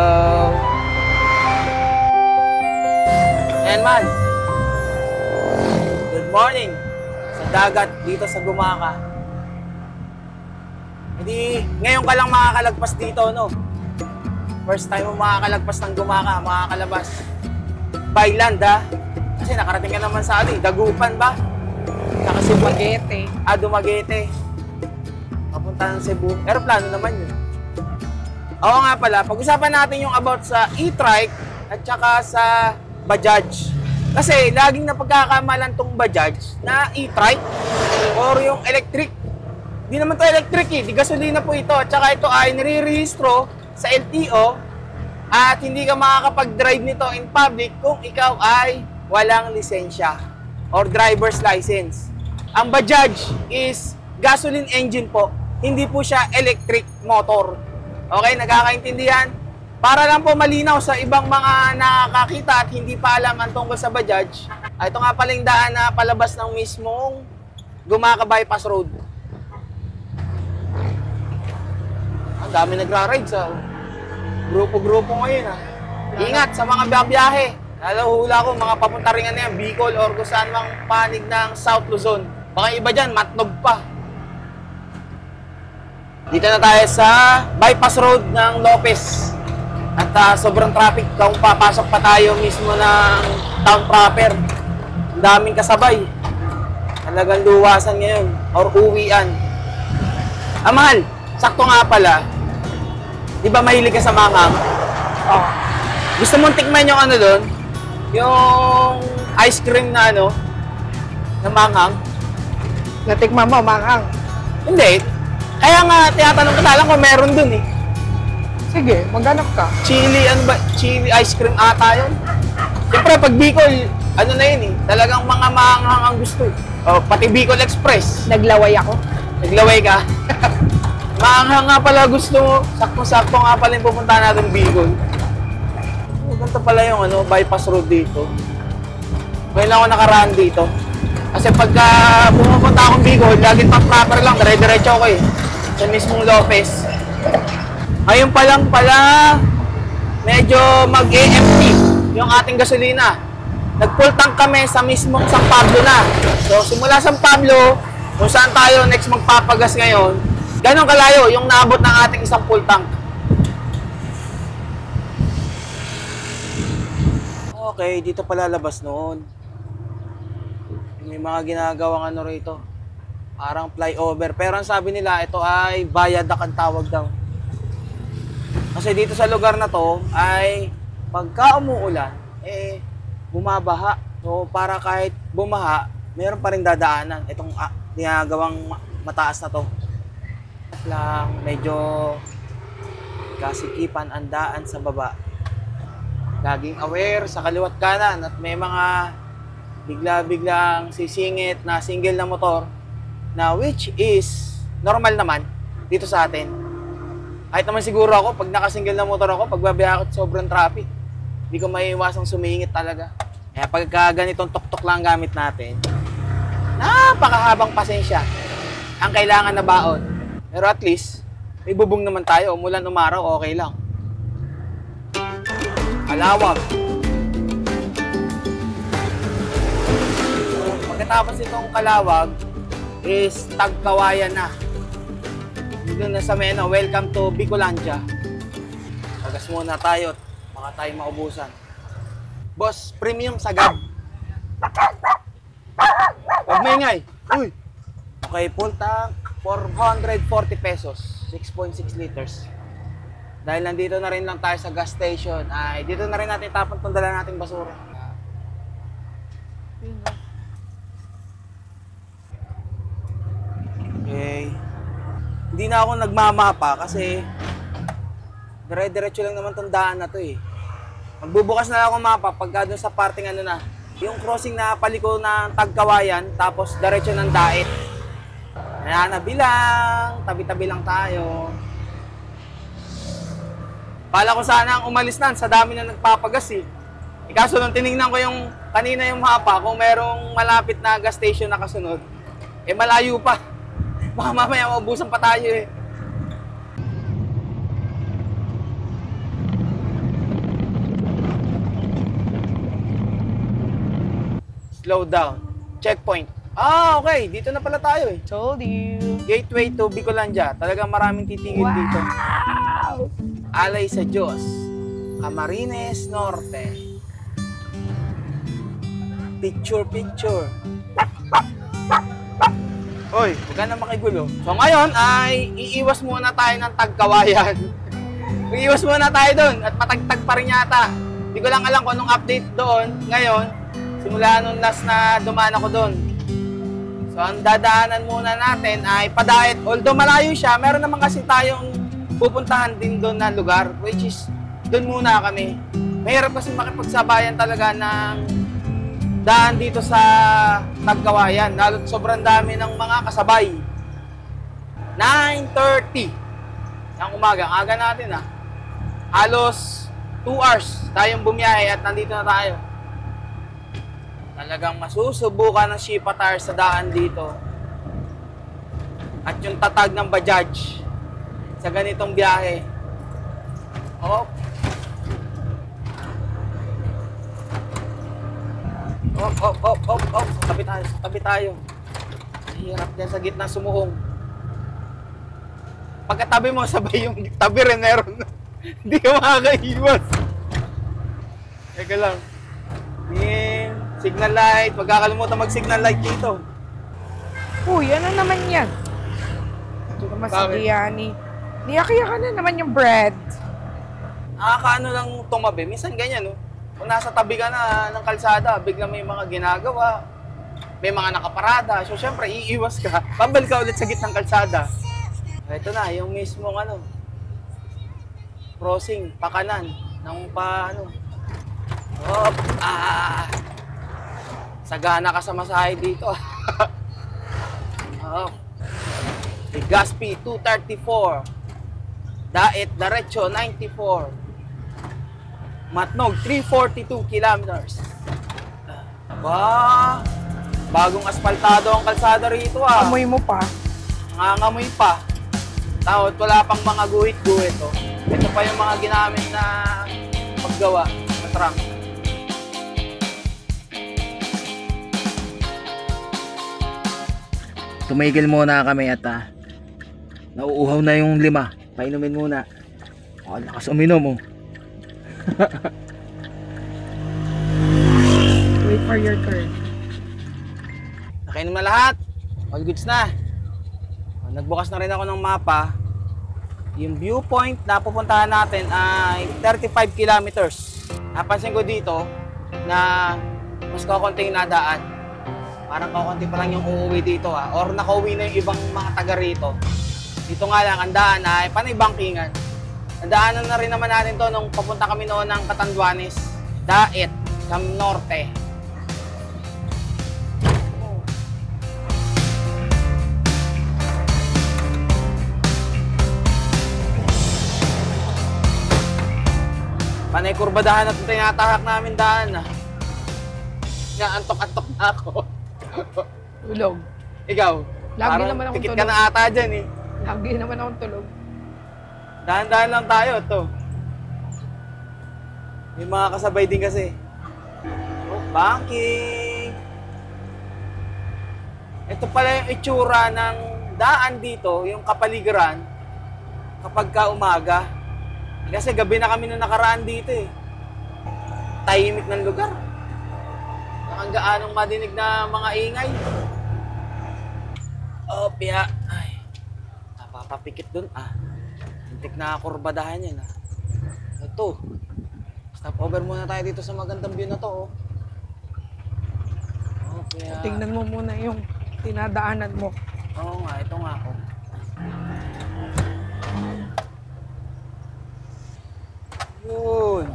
Speaker 1: Ayan man. Good morning. Sa dagat dito sa Gumaka. Hindi, ngayon ka lang makakalagpas dito, no? First time mo makakalagpas ng Gumaka, makakalabas. By land, ha? Kasi nakarating ka naman sa ano, eh, Dagupan ba? Saka Cebu.
Speaker 2: Spaghetti.
Speaker 1: Ah, Dumaguete. Papunta ng Cebu. Aeroplano naman yun. Oo nga pala, pag-usapan natin yung about sa e-trike at saka sa Bajaj. Kasi laging napagkakamalan tong Bajaj na e-trike or yung electric. Di naman to electric eh, di gasolina po ito. At saka ito ay nire-rehistro sa LTO at hindi ka makakapag-drive nito in public kung ikaw ay walang lisensya or driver's license. Ang Bajaj is gasoline engine po, hindi po siya electric motor. Okay, nagkakaintindihan? Para lang po malinaw sa ibang mga nakakakita at hindi pa alam ang tungkol sa Bajaj, ah, ito nga pala daan na palabas ng mismong Gumaka Bypass Road. Dami nagra-ride sa grupo-grupo ngayon ah. Ingat sa mga biyahe. Lalo hula ko, mga papunta rin ano yan, Bicol or kung saan mang panig ng South Luzon. Baka iba dyan, matnog pa. Dito na tayo sa bypass road ng Lopez. At ah, sobrang traffic kung papasok pa tayo mismo ng town proper. Ang daming kasabay. Talagang luwasan ngayon or uwian. Amal, sakto nga pala. Di ba mahilig ka sa mangang?
Speaker 2: Oh.
Speaker 1: Gusto mong tikman yung ano doon? Yung ice cream na ano? Na manghang?
Speaker 2: Natikman mo, manghang.
Speaker 1: Hindi. Kaya nga, tinatanong ko na lang kung meron doon eh.
Speaker 2: Sige, maghanap ka.
Speaker 1: Chili, ano ba? Chili ice cream ata yun. Siyempre, pag Bicol, ano na yun eh. Talagang mga manghang ang gusto. eh. Oh, pati Bicol Express.
Speaker 2: Naglaway ako.
Speaker 1: Naglaway ka. manghang nga pala gusto mo. Sakto-sakto nga pala yung pupunta natin Bicol. Ganito pala yung ano, bypass road dito. Ngayon lang ako nakaraan dito. Kasi pagka pumupunta akong Bicol, laging pa proper lang, dire-diretso ako eh. Sa mismong Lopez. Ngayon pa lang pala, medyo mag-empty yung ating gasolina. Nag-full kami sa mismong San Pablo na. So, simula San Pablo, kung saan tayo next magpapagas ngayon, ganun kalayo yung naabot ng ating isang full tank. Okay, dito pala labas noon. May mga ginagawang ano rito. Parang flyover. Pero ang sabi nila, ito ay bayadak ang tawag daw. Kasi dito sa lugar na to ay pagka umuulan, eh bumabaha. So para kahit bumaha, meron pa rin dadaanan. Itong ah, ginagawang ma- mataas na to. At lang, medyo kasikipan ang daan sa baba. Laging aware sa kaliwat kanan at may mga bigla-biglang sisingit na single na motor na which is normal naman dito sa atin. Kahit naman siguro ako, pag nakasingle na motor ako, pagbabiya ako sobrang traffic, hindi ko maiiwasang sumingit talaga. Kaya pagka ganitong tok-tok lang gamit natin, napakahabang pasensya ang kailangan na baon. Pero at least, may bubong naman tayo. Umulan, umaraw, okay lang. Kalawag. Pagkatapos itong kalawag, is tagkawayan na. Dito na sa Mena, welcome to Bicolandia. Pagas muna tayo, baka tayo maubusan. Boss, premium sagad. Huwag maingay. Uy! Okay, full tank, 440 pesos, 6.6 liters. Dahil nandito na rin lang tayo sa gas station, ay dito na rin natin tapon itong dala nating basura. Okay. Hindi na ako nagmamapa kasi dire-diretso lang naman tong daan na to eh. Magbubukas na lang ako mapa pagka doon sa parting ano na. Yung crossing na paliko ng Tagkawayan tapos diretso ng Daet. Kaya na bilang, tabi-tabi lang tayo. Pala ko sana ang umalis na sa dami na nagpapagas eh. E kaso nung tiningnan ko yung kanina yung mapa, kung merong malapit na gas station na kasunod, eh malayo pa. Baka mamaya maubusan pa tayo eh. Slow down. Checkpoint. Ah, okay. Dito na pala tayo eh.
Speaker 2: Told you.
Speaker 1: Gateway to Bicolandia. Talagang maraming titigil dito. Alay sa Diyos. Camarines Norte. Picture, picture. Hoy, huwag ka na makigulo. So ngayon ay iiwas muna tayo ng tagkawayan. iiwas muna tayo doon at patagtag pa rin yata. Hindi ko lang alam kung anong update doon ngayon. Simula nung last na dumaan ako doon. So ang dadaanan muna natin ay padait. Although malayo siya, meron naman kasi tayong pupuntahan din doon na lugar which is doon muna kami. Mahirap kasi makipagsabayan talaga ng daan dito sa Tagkawayan. Lalo sobrang dami ng mga kasabay. 9.30 ng umaga. Aga natin ah. Halos 2 hours tayong bumiyahe at nandito na tayo. Talagang masusubukan ng Shipa tire sa daan dito. At yung tatag ng Bajaj sa ganitong biyahe. Oh, Op, op, op, op, op. Tabi tayo, tabi tayo. Hirap yan sa gitna sumuhong. Pagkatabi mo, sabay yung tabi rin meron. Hindi ka makakaiwas. Teka lang. Tingin. Signal light. Huwag kakalimutan mag-signal light dito.
Speaker 2: Uy, ano naman yan? Ito naman si? Diani. Niyak-iyak na naman yung bread.
Speaker 1: Nakakaano lang tumabi. Minsan ganyan, no? Kung nasa tabi ka na ng kalsada, biglang may mga ginagawa. May mga nakaparada. So, syempre, iiwas ka. Babalik ka ulit sa gitnang kalsada. Ito na, yung mismong ano, crossing, pakanan, ng pa, ano, Op, ah, sagana ka sa masahe dito. Op. Legazpi 234. Daet Diretso 94. Matnog 342 kilometers. Aba, bagong asfaltado ang kalsada rito ah.
Speaker 2: Amoy mo pa.
Speaker 1: Nangangamoy pa. Tawad, wala pang mga guhit-guhit oh. Ito pa yung mga ginamit na paggawa sa truck. Tumigil muna kami at ah, nauuhaw na yung lima. Painumin muna. Oh, lakas uminom oh.
Speaker 2: Wait for your turn.
Speaker 1: Nakainom na lahat. All goods na. Oh, Nagbukas na rin ako ng mapa. Yung viewpoint na pupuntahan natin ay 35 kilometers. Napansin ko dito na mas kakunti yung nadaan. Parang kakunti pa lang yung uuwi dito ha. Or nakauwi na yung ibang mga taga rito. Dito nga lang, ang daan ay panay bankingan. Nadaanan na rin naman natin to nung papunta kami noon ng Catanduanes. Daet, Cam Norte. Panay kurbadahan at tinatahak namin daan ah. Nga, antok-antok na ako.
Speaker 2: Tulog.
Speaker 1: Ikaw,
Speaker 2: Lagi
Speaker 1: parang
Speaker 2: naman akong
Speaker 1: tikit ka
Speaker 2: tulog.
Speaker 1: na ata dyan eh.
Speaker 2: Lagi naman akong tulog.
Speaker 1: Dahan-dahan lang tayo, to. May mga kasabay din kasi. Oh, banking! Ito pala yung itsura ng daan dito, yung kapaligiran, kapag ka umaga. Kasi gabi na kami nung nakaraan dito eh. Tahimik ng lugar. Ang gaanong madinig na mga ingay. Oh, piya. Ay, napapapikit dun ah. Hintik na kurbadahan yan ah. Ito. Stop over muna tayo dito sa magandang view na to oh. Oh, piya.
Speaker 2: Tingnan mo muna yung tinadaanan mo.
Speaker 1: Oo nga, ito nga ako. Yun.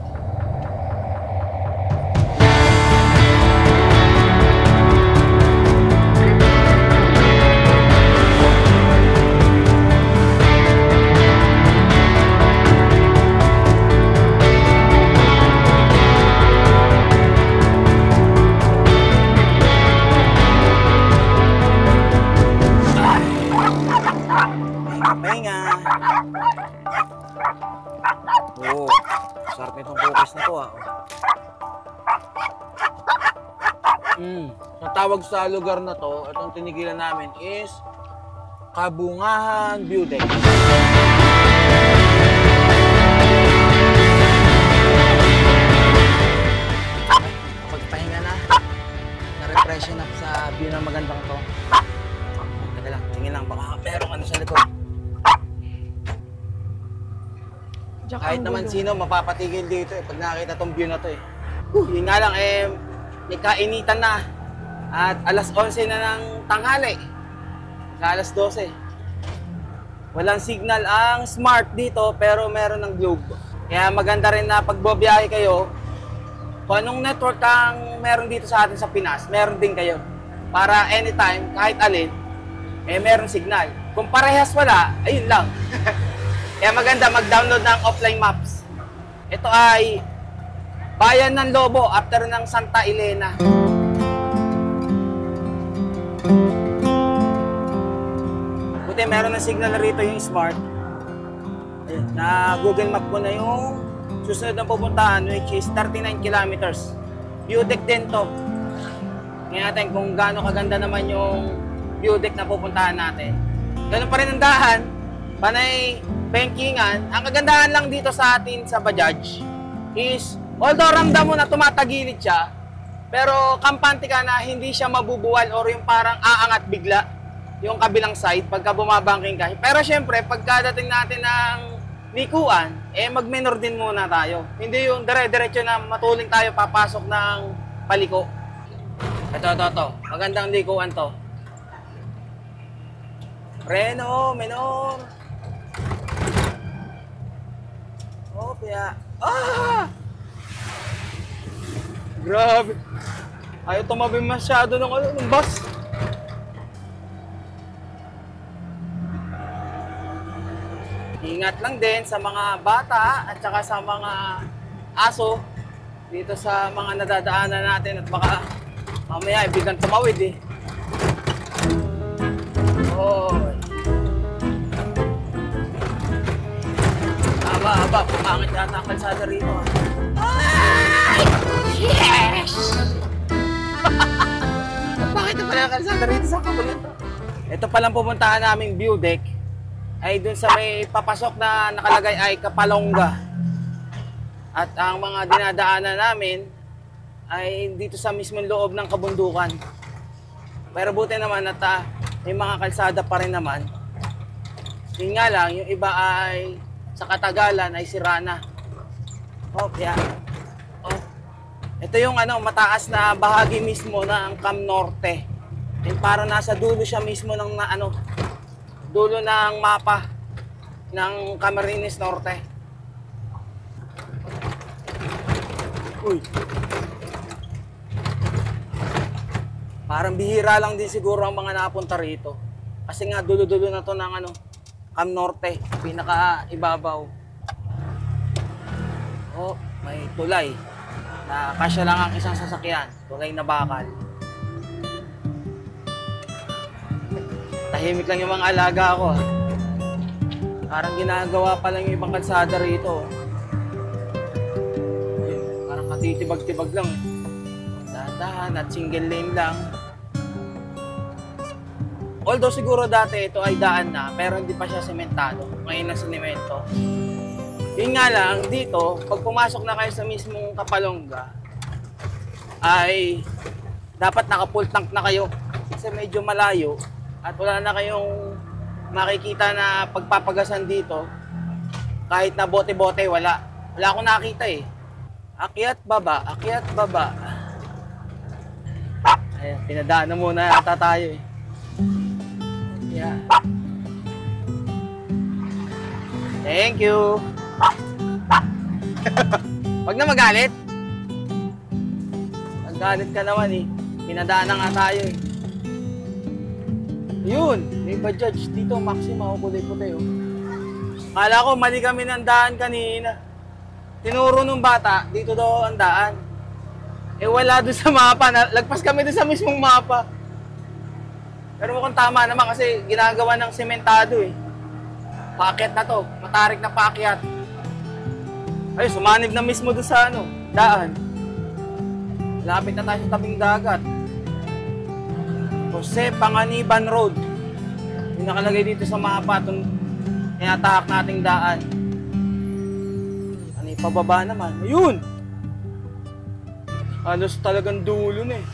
Speaker 1: Tawag sa lugar na to, itong tinigilan namin is Kabungahan View Deck. Pagpahinga na. Na-refreshen up sa view ng magandang to. Teka lang, tingin lang, baka meron ano sa likod.
Speaker 2: Diyan
Speaker 1: Kahit naman sino, mapapatigil dito eh, pag nakakita tong view na to eh. Yun nga lang, eh, may kainitan na. At alas 11 na ng tanghali. Sa alas 12. Walang signal ang smart dito, pero meron ng globe. Kaya maganda rin na pag bobiyahe kayo, kung anong network ang meron dito sa atin sa Pinas, meron din kayo. Para anytime, kahit alin, eh meron signal. Kung parehas wala, ayun lang. Kaya maganda mag-download ng offline maps. Ito ay Bayan ng Lobo after ng Santa Elena. Meron na signal rito yung smart. Na Google Map ko na yung susunod na pupuntahan which is 39 kilometers. Deck din to. Ngayon natin kung gaano kaganda naman yung deck na pupuntahan natin. Ganun pa rin ang dahan. Panay bankingan. Ang kagandahan lang dito sa atin sa Bajaj is although ramdam mo na tumatagilid siya, pero kampante ka na hindi siya mabubuwal or yung parang aangat bigla yung kabilang side pagka bumabangking ka. Pero syempre, pagkadating natin ng likuan, eh mag-minor din muna tayo. Hindi yung dire-diretso na matuling tayo papasok ng paliko. Ito, ito, ito. Magandang likuan to. Reno, minor. Oh, kaya. Ah! Grabe. Ayaw tumabi masyado ng ano, ng bus. Ingat lang din sa mga bata at saka sa mga aso dito sa mga nadadaanan natin at baka mamaya ibigan tumawid eh. Oh. Aba, aba, pumangit yata ang kalsada rito. ah. Ay! Yes! Bakit na pala ang kalsada rito sa kabulit? Ito palang pupuntahan naming view deck ay dun sa may papasok na nakalagay ay Kapalongga. At ang mga dinadaanan namin ay dito sa mismong loob ng kabundukan. Pero buti naman at ah, may mga kalsada pa rin naman. Yun nga lang, yung iba ay sa katagalan ay sira na. Oh, kaya. Oh. Ito yung ano, mataas na bahagi mismo ng Cam Norte. Yung parang nasa dulo siya mismo ng na, ano, dulo ng mapa ng Camarines Norte. Uy. Parang bihira lang din siguro ang mga napunta rito. Kasi nga dulo-dulo na to ng ano, Cam Norte, pinaka ibabaw. Oh, may tulay. Na kasya lang ang isang sasakyan, tulay na bakal. Tahimik lang yung mga alaga ko. ah. Parang ginagawa pa lang yung ibang kalsada rito. Ayun, parang katitibag-tibag lang. eh. Dahan-dahan at single lane lang. Although siguro dati ito ay daan na, pero hindi pa siya sementado. Ngayon na sinemento. Yun nga lang, dito, pag pumasok na kayo sa mismong Kapalongga, ay dapat naka-full tank na kayo. Kasi medyo malayo at wala na kayong makikita na pagpapagasan dito. Kahit na bote-bote, wala. Wala akong nakita eh. Akyat baba, akyat baba. Ayan, pinadaan na muna yata tayo eh. Yeah. Thank you. Wag na magalit. Magalit ka naman eh. Pinadaan na nga tayo eh. Yun, may bajaj dito, Maxima, o kulay-puti oh. Kala ko mali kami ng daan kanina. Tinuro nung bata, dito daw ang daan. Eh wala doon sa mapa, lagpas kami doon sa mismong mapa. Pero mukhang tama naman kasi ginagawa ng sementado eh. Paakyat na to, matarik na paakyat. Ay, sumanib na mismo doon sa ano, daan. Lapit na tayo sa tabing dagat. Jose Panganiban Road. Yung nakalagay dito sa mapa, itong tinatahak nating daan. Ano yung pababa naman? Ayun! Halos talagang dulo na eh.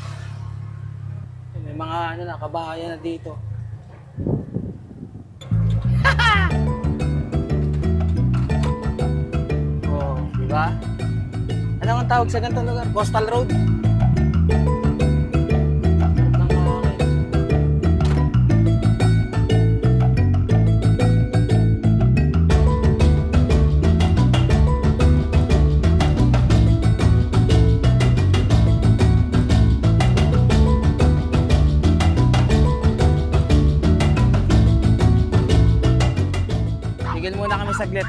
Speaker 1: May mga ano na, kabahayan na dito. oh, di ba? Ano ang tawag sa ganitong lugar? Coastal Road?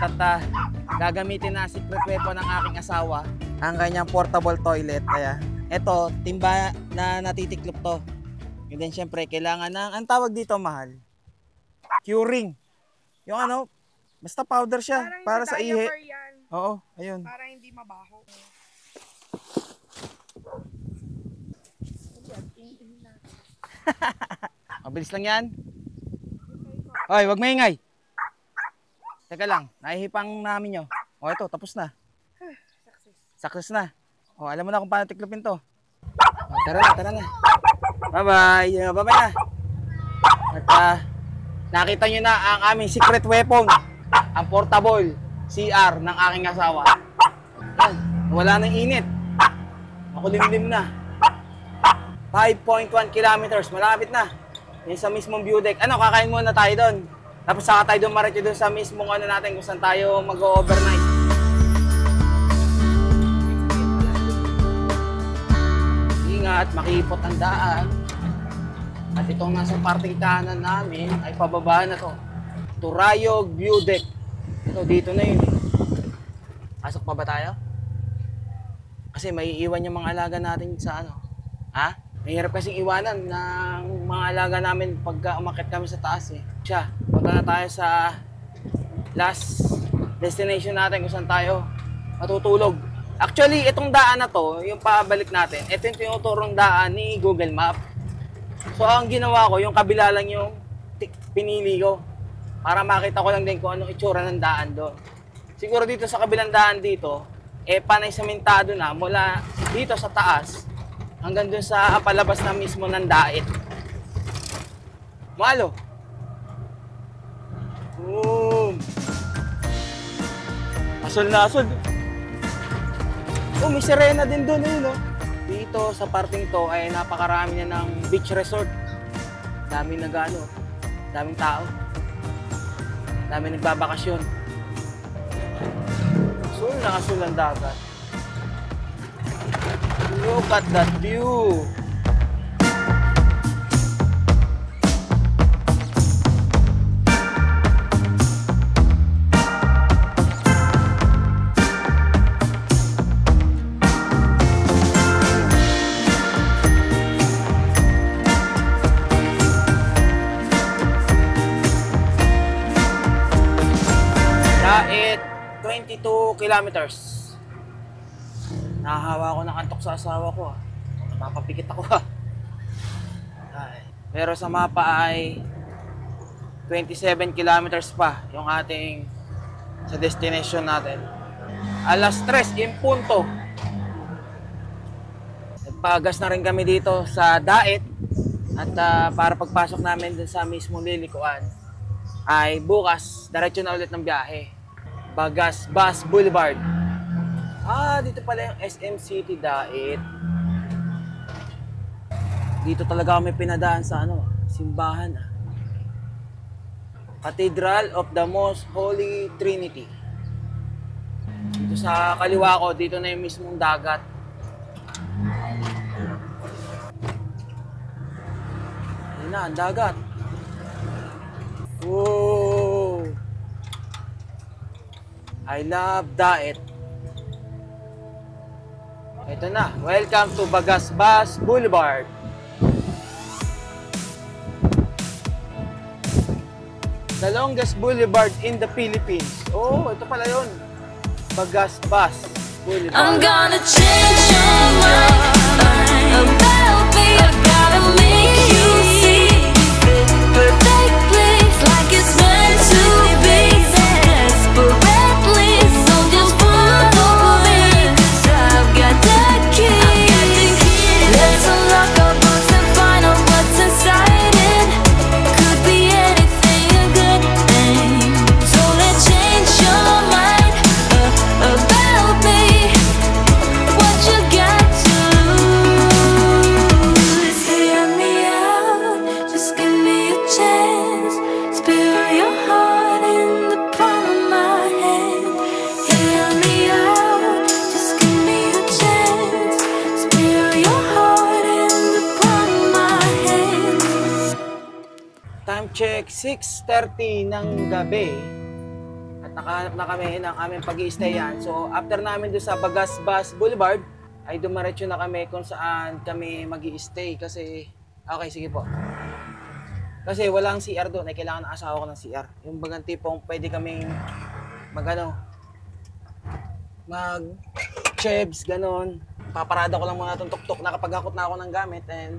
Speaker 1: At ah, gagamitin na secret weapon ng aking asawa ang kanyang portable toilet. Kaya eto, timba na natitiklop to. And then syempre, kailangan ng, ang tawag dito mahal? Curing. Yung ano, basta powder siya para sa ihi.
Speaker 2: yan.
Speaker 1: Oo, ayun.
Speaker 2: Para hindi mabaho.
Speaker 1: Mabilis lang yan. Hoy, wag maingay. Teka lang, nahihipang namin nyo. O, ito, tapos na. Success na. O, alam mo na kung paano tiklopin to. O, tara na, tara na. Bye-bye. Bye-bye na. At ah, nakita nyo na ang aming secret weapon. Ang portable CR ng aking asawa. Yan, wala nang init. Ako limlim na. 5.1 kilometers, malapit na. Yan sa mismong view deck. Ano, kakain muna tayo doon. Tapos saka tayo dumaretso doon sa mismong ano natin kung saan tayo mag-overnight. Ingat, makipot ang daan. At itong nasa parting kanan namin ay pababa na to. Turayog View Deck. Ito, dito na yun. Pasok pa ba tayo? Kasi may iwan yung mga alaga natin sa ano. Ha? Mahirap kasing iwanan ng mga alaga namin pagka umakit kami sa taas eh. Siya, punta na tayo sa last destination natin kung saan tayo matutulog. Actually, itong daan na to, yung pabalik natin, ito yung tinuturong daan ni Google Map. So, ang ginawa ko, yung kabila lang yung pinili ko para makita ko lang din kung anong itsura ng daan doon. Siguro dito sa kabilang daan dito, eh panay sementado na mula dito sa taas hanggang dun sa palabas na mismo ng dait. Malo. Boom. Asol na asol. Oh, may sirena din doon eh, no? Dito sa parting to ay napakarami na ng beach resort. Daming nagano, daming tao. Daming nagbabakasyon. Asul na asul ang dagat. Look at that view. Dait 22 kilometers. Nahahawa ko ng antok sa asawa ko ah. Ako ah. Ay. Pero sa mapa ay 27 kilometers pa yung ating sa destination natin. Alas 3 in punto. Nagpagas na rin kami dito sa Dait at ah, para pagpasok namin dun sa mismo lilikuan ay bukas diretso na ulit ng biyahe. Bagas Bus Boulevard. Ah, dito pala yung SM City Dait. Dito talaga kami pinadaan sa ano, simbahan ah. Cathedral of the Most Holy Trinity. Dito sa kaliwa ko, dito na yung mismong dagat. Ayun na, ang dagat. Whoa! I love Daet. Ito na, welcome to Bagasbas Boulevard. The longest boulevard in the Philippines. Oh, ito pala yun. Bagasbas Boulevard.
Speaker 3: I'm gonna change your mind
Speaker 1: check, 6.30 ng gabi. At nakahanap na kami ng aming pag stayan So, after namin doon sa Bagasbas Boulevard, ay dumaretso na kami kung saan kami mag stay kasi, okay, sige po. Kasi walang CR doon, ay kailangan ng asawa ko ng CR. Yung bagang tipong pwede kaming mag ano, mag chebs, ganon. Paparada ko lang muna itong tuktok, nakapagakot na ako ng gamit and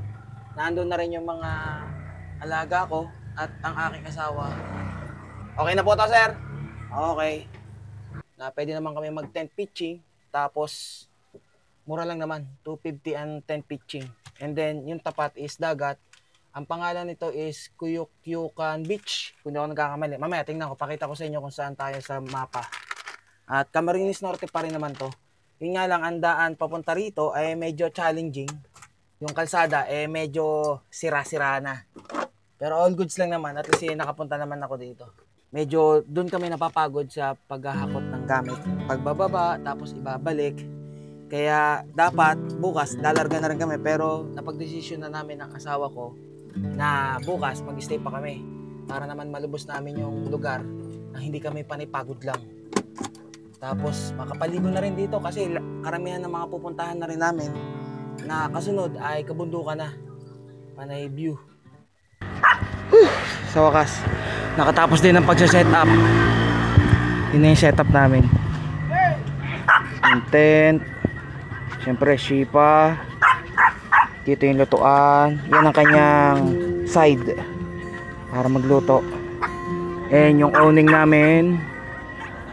Speaker 1: nandun na rin yung mga alaga ko at ang aking asawa. Okay na po to, sir? Okay. Na pwede naman kami mag tent pitching. Tapos, mura lang naman. 250 ang tent pitching. And then, yung tapat is dagat. Ang pangalan nito is Kuyukyukan Beach. Kung di ako nagkakamali. Mamaya, tingnan ko. Pakita ko sa inyo kung saan tayo sa mapa. At Camarines Norte pa rin naman to. Yun nga lang, ang daan papunta rito ay medyo challenging. Yung kalsada eh medyo sira-sira na. Pero all goods lang naman. At least eh, nakapunta naman ako dito. Medyo doon kami napapagod sa paghahakot ng gamit. Pagbababa, tapos ibabalik. Kaya dapat bukas, lalarga na rin kami. Pero napagdesisyon na namin ng asawa ko na bukas mag-stay pa kami. Para naman malubos namin yung lugar na hindi kami panipagod lang. Tapos makapaligo na rin dito kasi karamihan ng mga pupuntahan na rin namin na kasunod ay kabundukan na. Panay view. Sa wakas, nakatapos din ang pagsa-set up. Yun na yung setup namin. Yung tent. Siyempre, shipa. Dito yung lutuan. Yan ang kanyang side. Para magluto. And yung owning namin.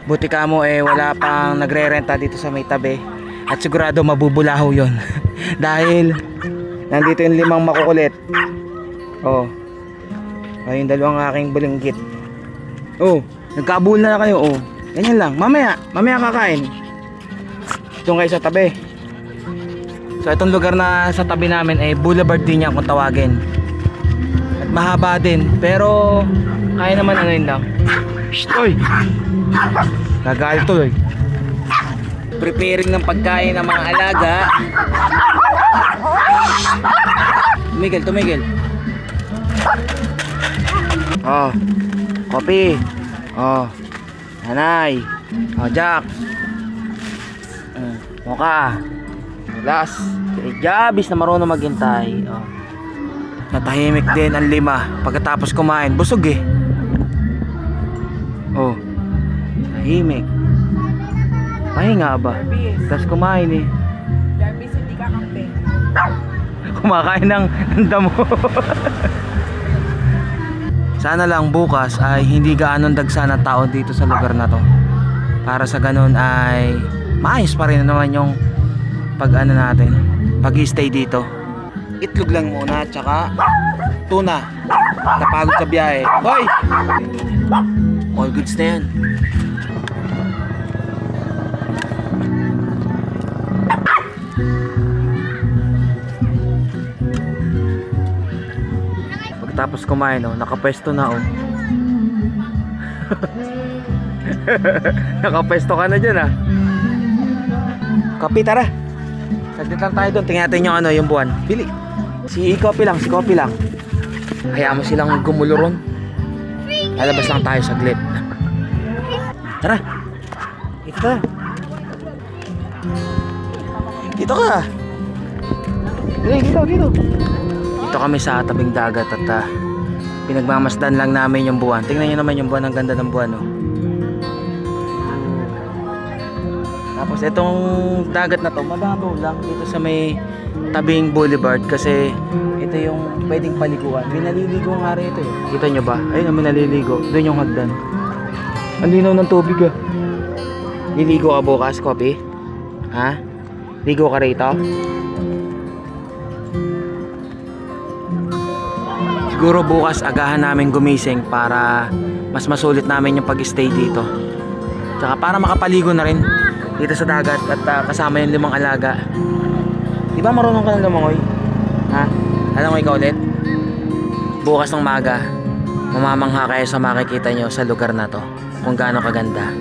Speaker 1: Buti ka mo eh wala pang nagre-renta dito sa may tabi. At sigurado mabubulaho yon Dahil nandito yung limang makukulit. Oh. Ay, dalawang aking bulinggit. Oh, nagkabuhol na kayo. Oh. Ganyan lang. Mamaya, mamaya kakain. Doon kayo sa tabi. So, itong lugar na sa tabi namin ay Boulevard din yan kung tawagin. At mahaba din. Pero, kaya naman ano yun lang. Shh, oy! To eh. Preparing ng pagkain ng mga alaga. Tumigil, tumigil. Oh, kopi. Oh, nanay. Oh, Jack. Mm, Moka. Glass. Eh, Jabis na marunong maghintay. Oh. Natahimik din ang lima pagkatapos kumain. Busog eh. Oh. Tahimik. Pahinga ba? Tapos kumain eh.
Speaker 2: Jarvis, hindi ka kampe.
Speaker 1: Kumakain ng damo. Sana lang bukas ay hindi gaanong dagsa ng tao dito sa lugar na to. Para sa ganun ay maayos pa rin naman yung pag ano natin, pag stay dito. Itlog lang muna, tsaka tuna. Napagod sa biyahe. Hoy! All goods na yan. Pagkatapos kumain, oh, nakapwesto na, oh. nakapwesto ka na dyan, ah. Kape, tara. Saglit tayo doon. Tingnan natin yung ano, yung buwan. Pili. Si Kopi lang, si Kopi lang. Hayaan mo silang gumulo ron. Lalabas lang tayo saglit. Tara. Dito tara. Dito ka. Dito, dito, dito. Dito kami sa tabing dagat at ah, pinagmamasdan lang namin yung buwan. Tingnan nyo naman yung buwan, ang ganda ng buwan, oh. Tapos itong dagat na to, mababaw lang dito sa may tabing boulevard kasi ito yung pwedeng paliguan. May naliligo nga rito eh. Kita nyo ba? Ayun, may naliligo. Doon yung hagdan. Ang linaw ng tubig ah. Liligo ka bukas, Kopi? Ha? Ligo ka rito? Siguro bukas agahan namin gumising para mas masulit namin yung pag-stay dito. Tsaka para makapaligo na rin dito sa dagat at ah, kasama yung limang alaga. Di ba marunong ka ng lumangoy? Ha? Alam mo ikaw ulit? Bukas ng maga, mamamangha kayo sa makikita nyo sa lugar na to. Kung gaano kaganda.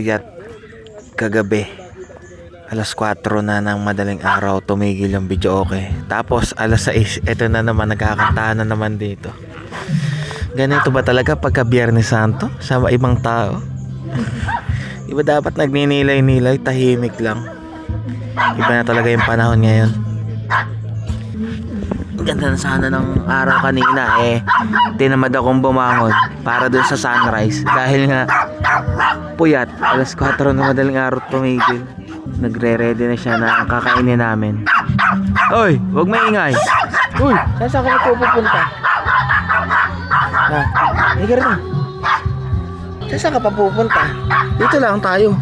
Speaker 1: 8 napuyat kagabi. Alas 4 na ng madaling araw tumigil yung video okay. Tapos alas 6 ito na naman nagkakantahan na naman dito. Ganito ba talaga pagka Biyernes Santo sa ibang tao? Iba dapat nagninilay-nilay, tahimik lang. Iba na talaga yung panahon ngayon. Ganda na sana ng araw kanina eh. Tinamad akong bumangon para dun sa sunrise. Dahil nga puyat. Alas 4 na madaling araw tumigil. Nagre-ready na siya na ang kakainin namin. Oy, wag maingay. Uy, saan saan ka na pupunta? Ha? Higa rin. Saan saan ka pa pupunta? Dito lang tayo.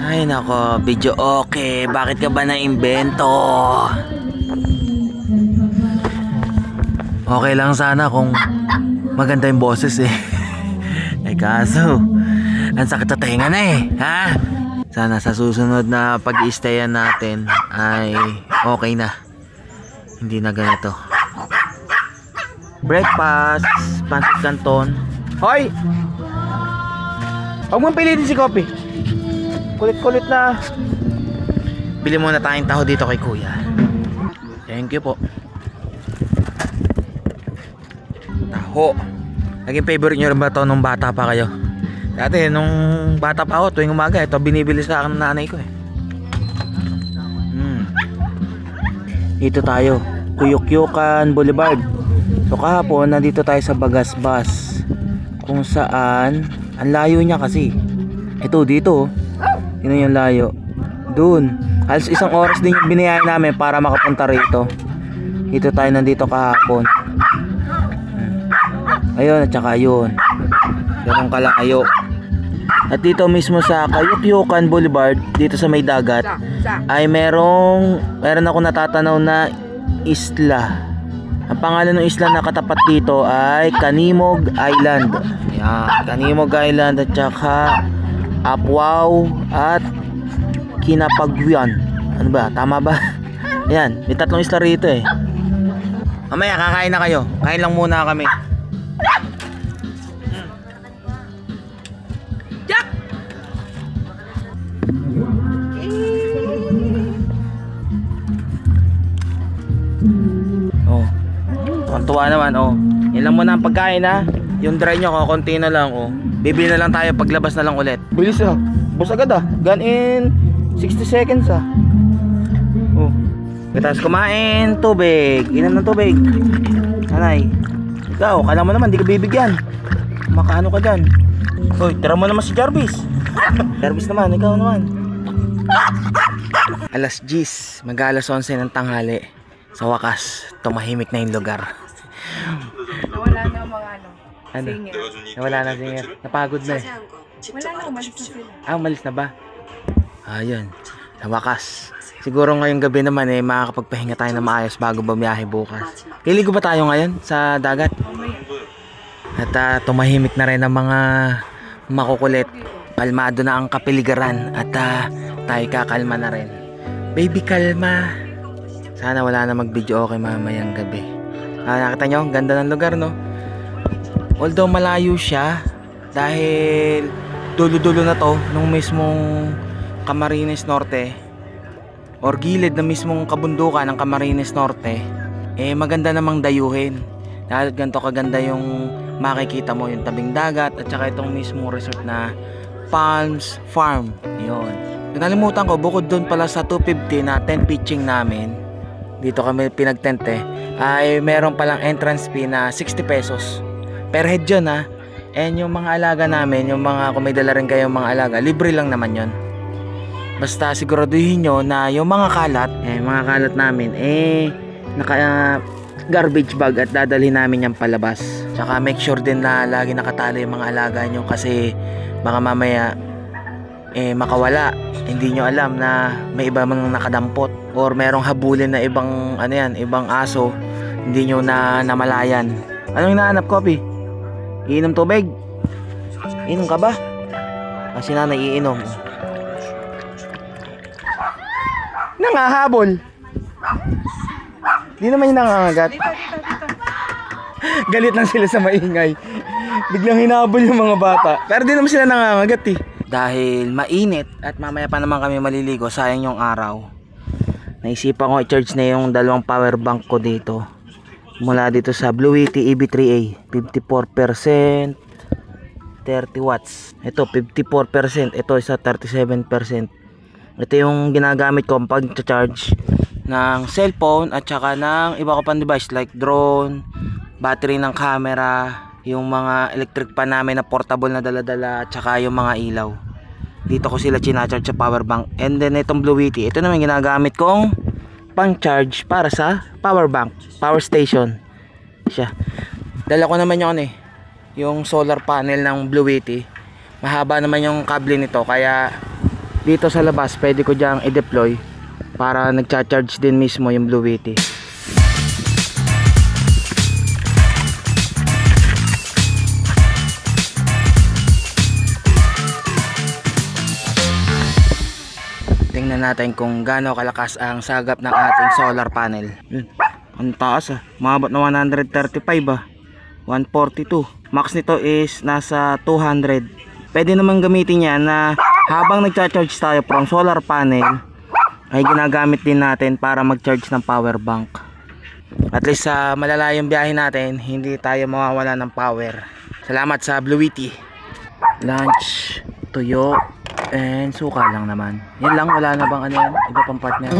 Speaker 1: Ay nako, video okay. Bakit ka ba na-invento? Okay lang sana kung maganda yung boses eh. Kaso, ang sakit sa tenga na eh. Ha? Sana sa susunod na pag-stayan natin ay okay na. Hindi na ganito. Breakfast, pancit canton. Hoy! Huwag mong pilitin si Kopi. Kulit-kulit na. Bili muna tayong taho dito kay Kuya. Thank you po. Taho. Naging favorite nyo rin ba ito nung bata pa kayo? Dati, nung bata pa ako, tuwing umaga, ito binibili sa akin ng nanay ko eh. Hmm. Dito tayo. Kuyukyukan Boulevard. So kahapon, nandito tayo sa Bagasbas. Kung saan, ang layo niya kasi. Ito, dito. oh. Yun yung layo. Doon. Halos isang oras din yung binayaan namin para makapunta rito. Dito tayo nandito kahapon. Ayun, at saka yun. Ganun kalayo. At dito mismo sa Kayukyukan Boulevard, dito sa may dagat, ay merong meron ako natatanaw na isla. Ang pangalan ng isla na katapat dito ay Kanimog Island. Yan, Kanimog Island at saka Apwaw at Kinapagyan. Ano ba? Tama ba? Yan, may tatlong isla rito eh. Mamaya kakain na kayo. Kain lang muna kami.
Speaker 2: Jack!
Speaker 1: Oh. Tuwa naman, oh. Yan lang muna ang pagkain ha. Yung dry nyo, konti na lang, oh. Bibili na lang tayo paglabas na lang ulit. Bilis ah. Bus agad ah. Gone in 60 seconds ah. Oh. Tapos kumain, tubig. Inom ng tubig. Nanay. Ikaw, kala mo naman, di ka bibigyan. Makaano ka dyan? Hoy, tira mo naman si Jarvis. Jarvis naman, ikaw naman. Alas 10, mag alas 11 ng tanghali. Sa wakas, tumahimik na yung lugar.
Speaker 2: Nawala na ang mga ano.
Speaker 1: Ano?
Speaker 2: Singer.
Speaker 1: Nawala na singer. Napagod na eh.
Speaker 2: Wala na, umalis na sila.
Speaker 1: Ah, umalis na ba? Ayun. Sa wakas. Siguro ngayong gabi naman eh, makakapagpahinga tayo na maayos bago bumiyahe bukas. Liligo ba tayo ngayon sa dagat? At ah, tumahimik na rin ang mga makukulit. Kalmado na ang kapiligiran at ah, tayo kakalma na rin. Baby, kalma. Sana wala na mag-video okay mamayang gabi. Ah, nakita nyo, ganda ng lugar, no? Although malayo siya, dahil dulo-dulo na to, nung mismong Camarines Norte, or gilid na mismong kabundukan ng Camarines Norte, eh maganda namang dayuhin. Dahil ganito kaganda yung makikita mo yung tabing dagat at saka itong mismong resort na Palms Farm. Yun. Nalimutan ko, bukod doon pala sa 250 na tent pitching namin, dito kami pinagtente, ay meron palang entrance fee na 60 pesos. Per head yun ha. And yung mga alaga namin, yung mga kung may dala rin kayong mga alaga, libre lang naman yun. Basta siguraduhin nyo na yung mga kalat, eh, mga kalat namin, eh, naka ah, garbage bag at dadalhin namin yan palabas. Tsaka make sure din na lagi nakatali yung mga alaga nyo kasi baka mamaya eh makawala. Hindi nyo alam na may iba mang nakadampot or merong habulin na ibang ano yan, ibang aso hindi nyo na namalayan. Anong hinahanap, Kopi? Iinom tubig? Inom ka ba? Kasi nanay iinom. Nangahabol. Di naman yung nangangagat.
Speaker 2: Dito, dito, dito.
Speaker 1: Galit lang sila sa maingay. Biglang hinabol yung mga bata. Pero di naman sila nangangagat eh. Dahil mainit at mamaya pa naman kami maliligo, sayang yung araw. Naisipan ko i-charge na yung dalawang power bank ko dito. Mula dito sa Blue Yeti EB3A. 54%, 30 watts. Ito 54%, ito isa 37%. Ito yung ginagamit ko pag charge ng cellphone at saka ng iba ko pang device like drone, battery ng camera, yung mga electric pan namin na portable na daladala at saka yung mga ilaw. Dito ko sila charge sa power bank. And then itong Blue Yeti, ito naman ginagamit kong pang charge para sa power bank, power station. Siya. Dala ko naman ano eh, yung solar panel ng Blue Yeti. Mahaba naman yung kable nito kaya dito sa labas pwede ko diyang i-deploy para nagcha-charge din mismo yung Blue Yeti. Tingnan natin kung gaano kalakas ang sagap ng ating solar panel. Ang taas ah. Umabot na 135 ah. 142. Max nito is nasa 200. Pwede naman gamitin yan na habang nagcha-charge tayo from solar panel ay ginagamit din natin para mag-charge ng power bank. At least sa malalayong biyahe natin, hindi tayo mawawala ng power. Salamat sa Blue. Lunch, tuyo, and suka lang naman. Yan lang, wala na bang ano yan? Iba pang partner.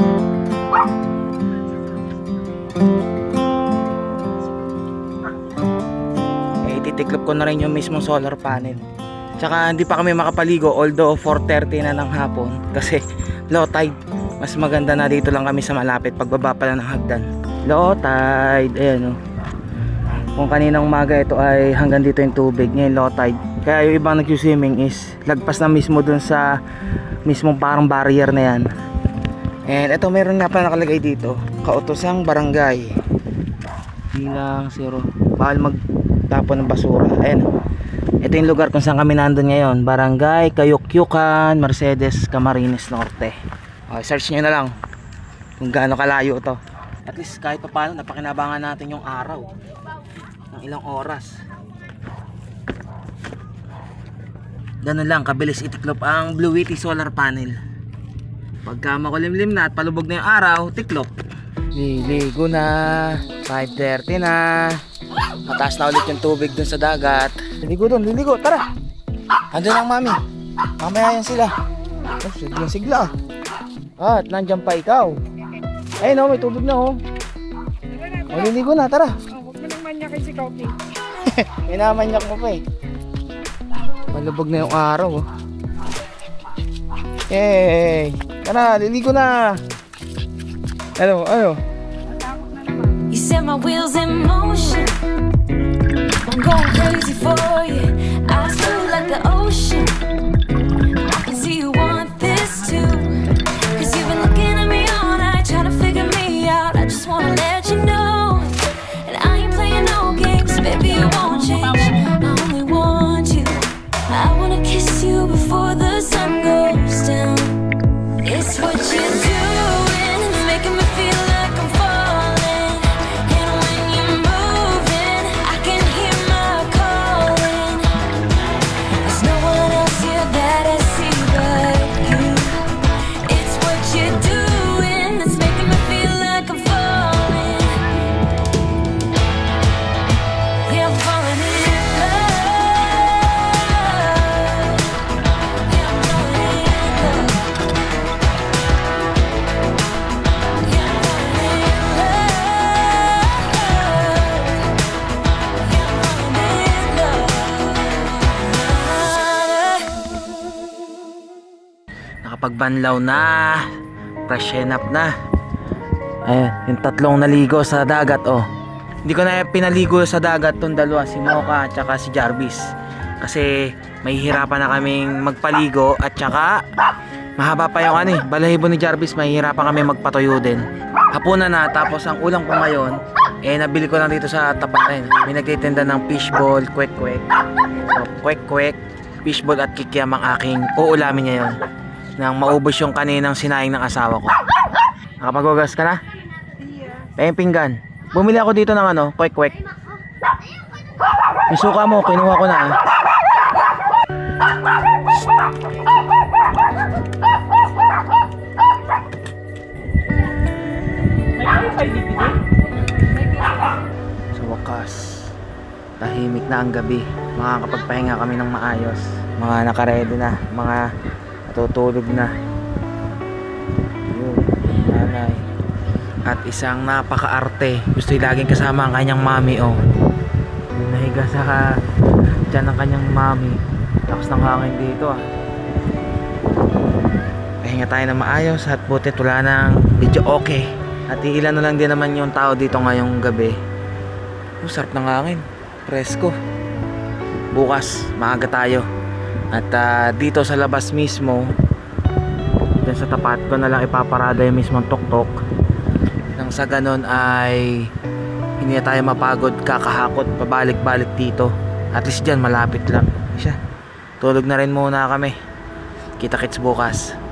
Speaker 1: Eh, ititiklop ko na rin yung mismong solar panel. Tsaka hindi pa kami makapaligo although 4.30 na ng hapon kasi low tide. Mas maganda na dito lang kami sa malapit pagbaba pala ng hagdan. Low tide, ayan o. Kung kaninang umaga ito ay hanggang dito yung tubig, ngayon low tide. Kaya yung ibang nag-swimming is lagpas na mismo dun sa mismong parang barrier na yan. And ito meron nga pa nakalagay dito, kautosang barangay. Bilang zero. Bawal magtapon ng basura. Ayan. Ito yung lugar kung saan kami nandun ngayon. Barangay Kayukyukan, Mercedes, Camarines Norte. Okay, search nyo na lang kung gaano kalayo to. At least kahit pa paano napakinabangan natin yung araw. Ng ilang oras. Ganun lang, kabilis itiklop ang Blue Witty solar panel. Pagka makulimlim na at palubog na yung araw, tiklop. Liligo na. 5.30 na. Mataas na ulit yung tubig dun sa dagat. Liligo dun, liligo, tara. Andun ang mami. Mamaya yan sila. Oh, siglang sigla. Ah, at nandyan pa ikaw. Ayun oh, may tubig na oh. Maliligo na, tara.
Speaker 2: Oh, huwag mo nang manyakin si Coffee.
Speaker 1: Minamanyak mo pa eh. Malubog na yung araw oh. Yay! Tara, liligo na. Ano, ano?
Speaker 3: You set my wheels in motion. I'm going crazy for you. I feel like the ocean. I can see you want this too. Cause you've been looking at me all night, trying to figure me out. I just wanna let you know. And I ain't playing no games, baby, it won't change. I only want you. I wanna kiss you before the sun love.
Speaker 1: Nakapagbanlaw na. Freshen up na. Ayan, yung tatlong naligo sa dagat oh. Hindi ko na pinaligo sa dagat tong dalawa, si Mocha at saka si Jarvis. Kasi may hirapan na kaming magpaligo at saka mahaba pa yung ano eh, balahibo ni Jarvis, may hirapan kami magpatuyo din. Hapunan na tapos ang ulam ko ngayon eh nabili ko lang dito sa tapat. May nagtitinda ng fishball, kwek-kwek. So, kwek-kwek, fishball at kikiam ang aking uulamin ngayon. Nang maubos yung kaninang sinaing ng asawa ko. Nakapagwagas ka na? Yeah. pinggan. Bumili ako dito ng ano, kwek-kwek. Yung suka mo, kinuha ko na ah. Sa wakas, tahimik na ang gabi. Makakapagpahinga kami ng maayos. Mga nakaredy na, mga natutulog na. Yun, nanay. At isang napakaarte. Gusto laging kasama ang kanyang mami, oh. Yung nahiga sa dyan ng kanyang mami. Tapos ng hangin dito, ah. Pahinga tayo na maayos at buti wala ng video okay. At ilan na lang din naman yung tao dito ngayong gabi. Oh, sarap ng hangin. Presko. Bukas, maaga tayo. At ah, dito sa labas mismo, dyan sa tapat ko na lang ipaparada yung mismong tuktok. Nang sa ganon ay hindi na tayo mapagod kakahakot pabalik-balik dito. At least dyan malapit lang. Siya. Tulog na rin muna kami. Kita kits bukas.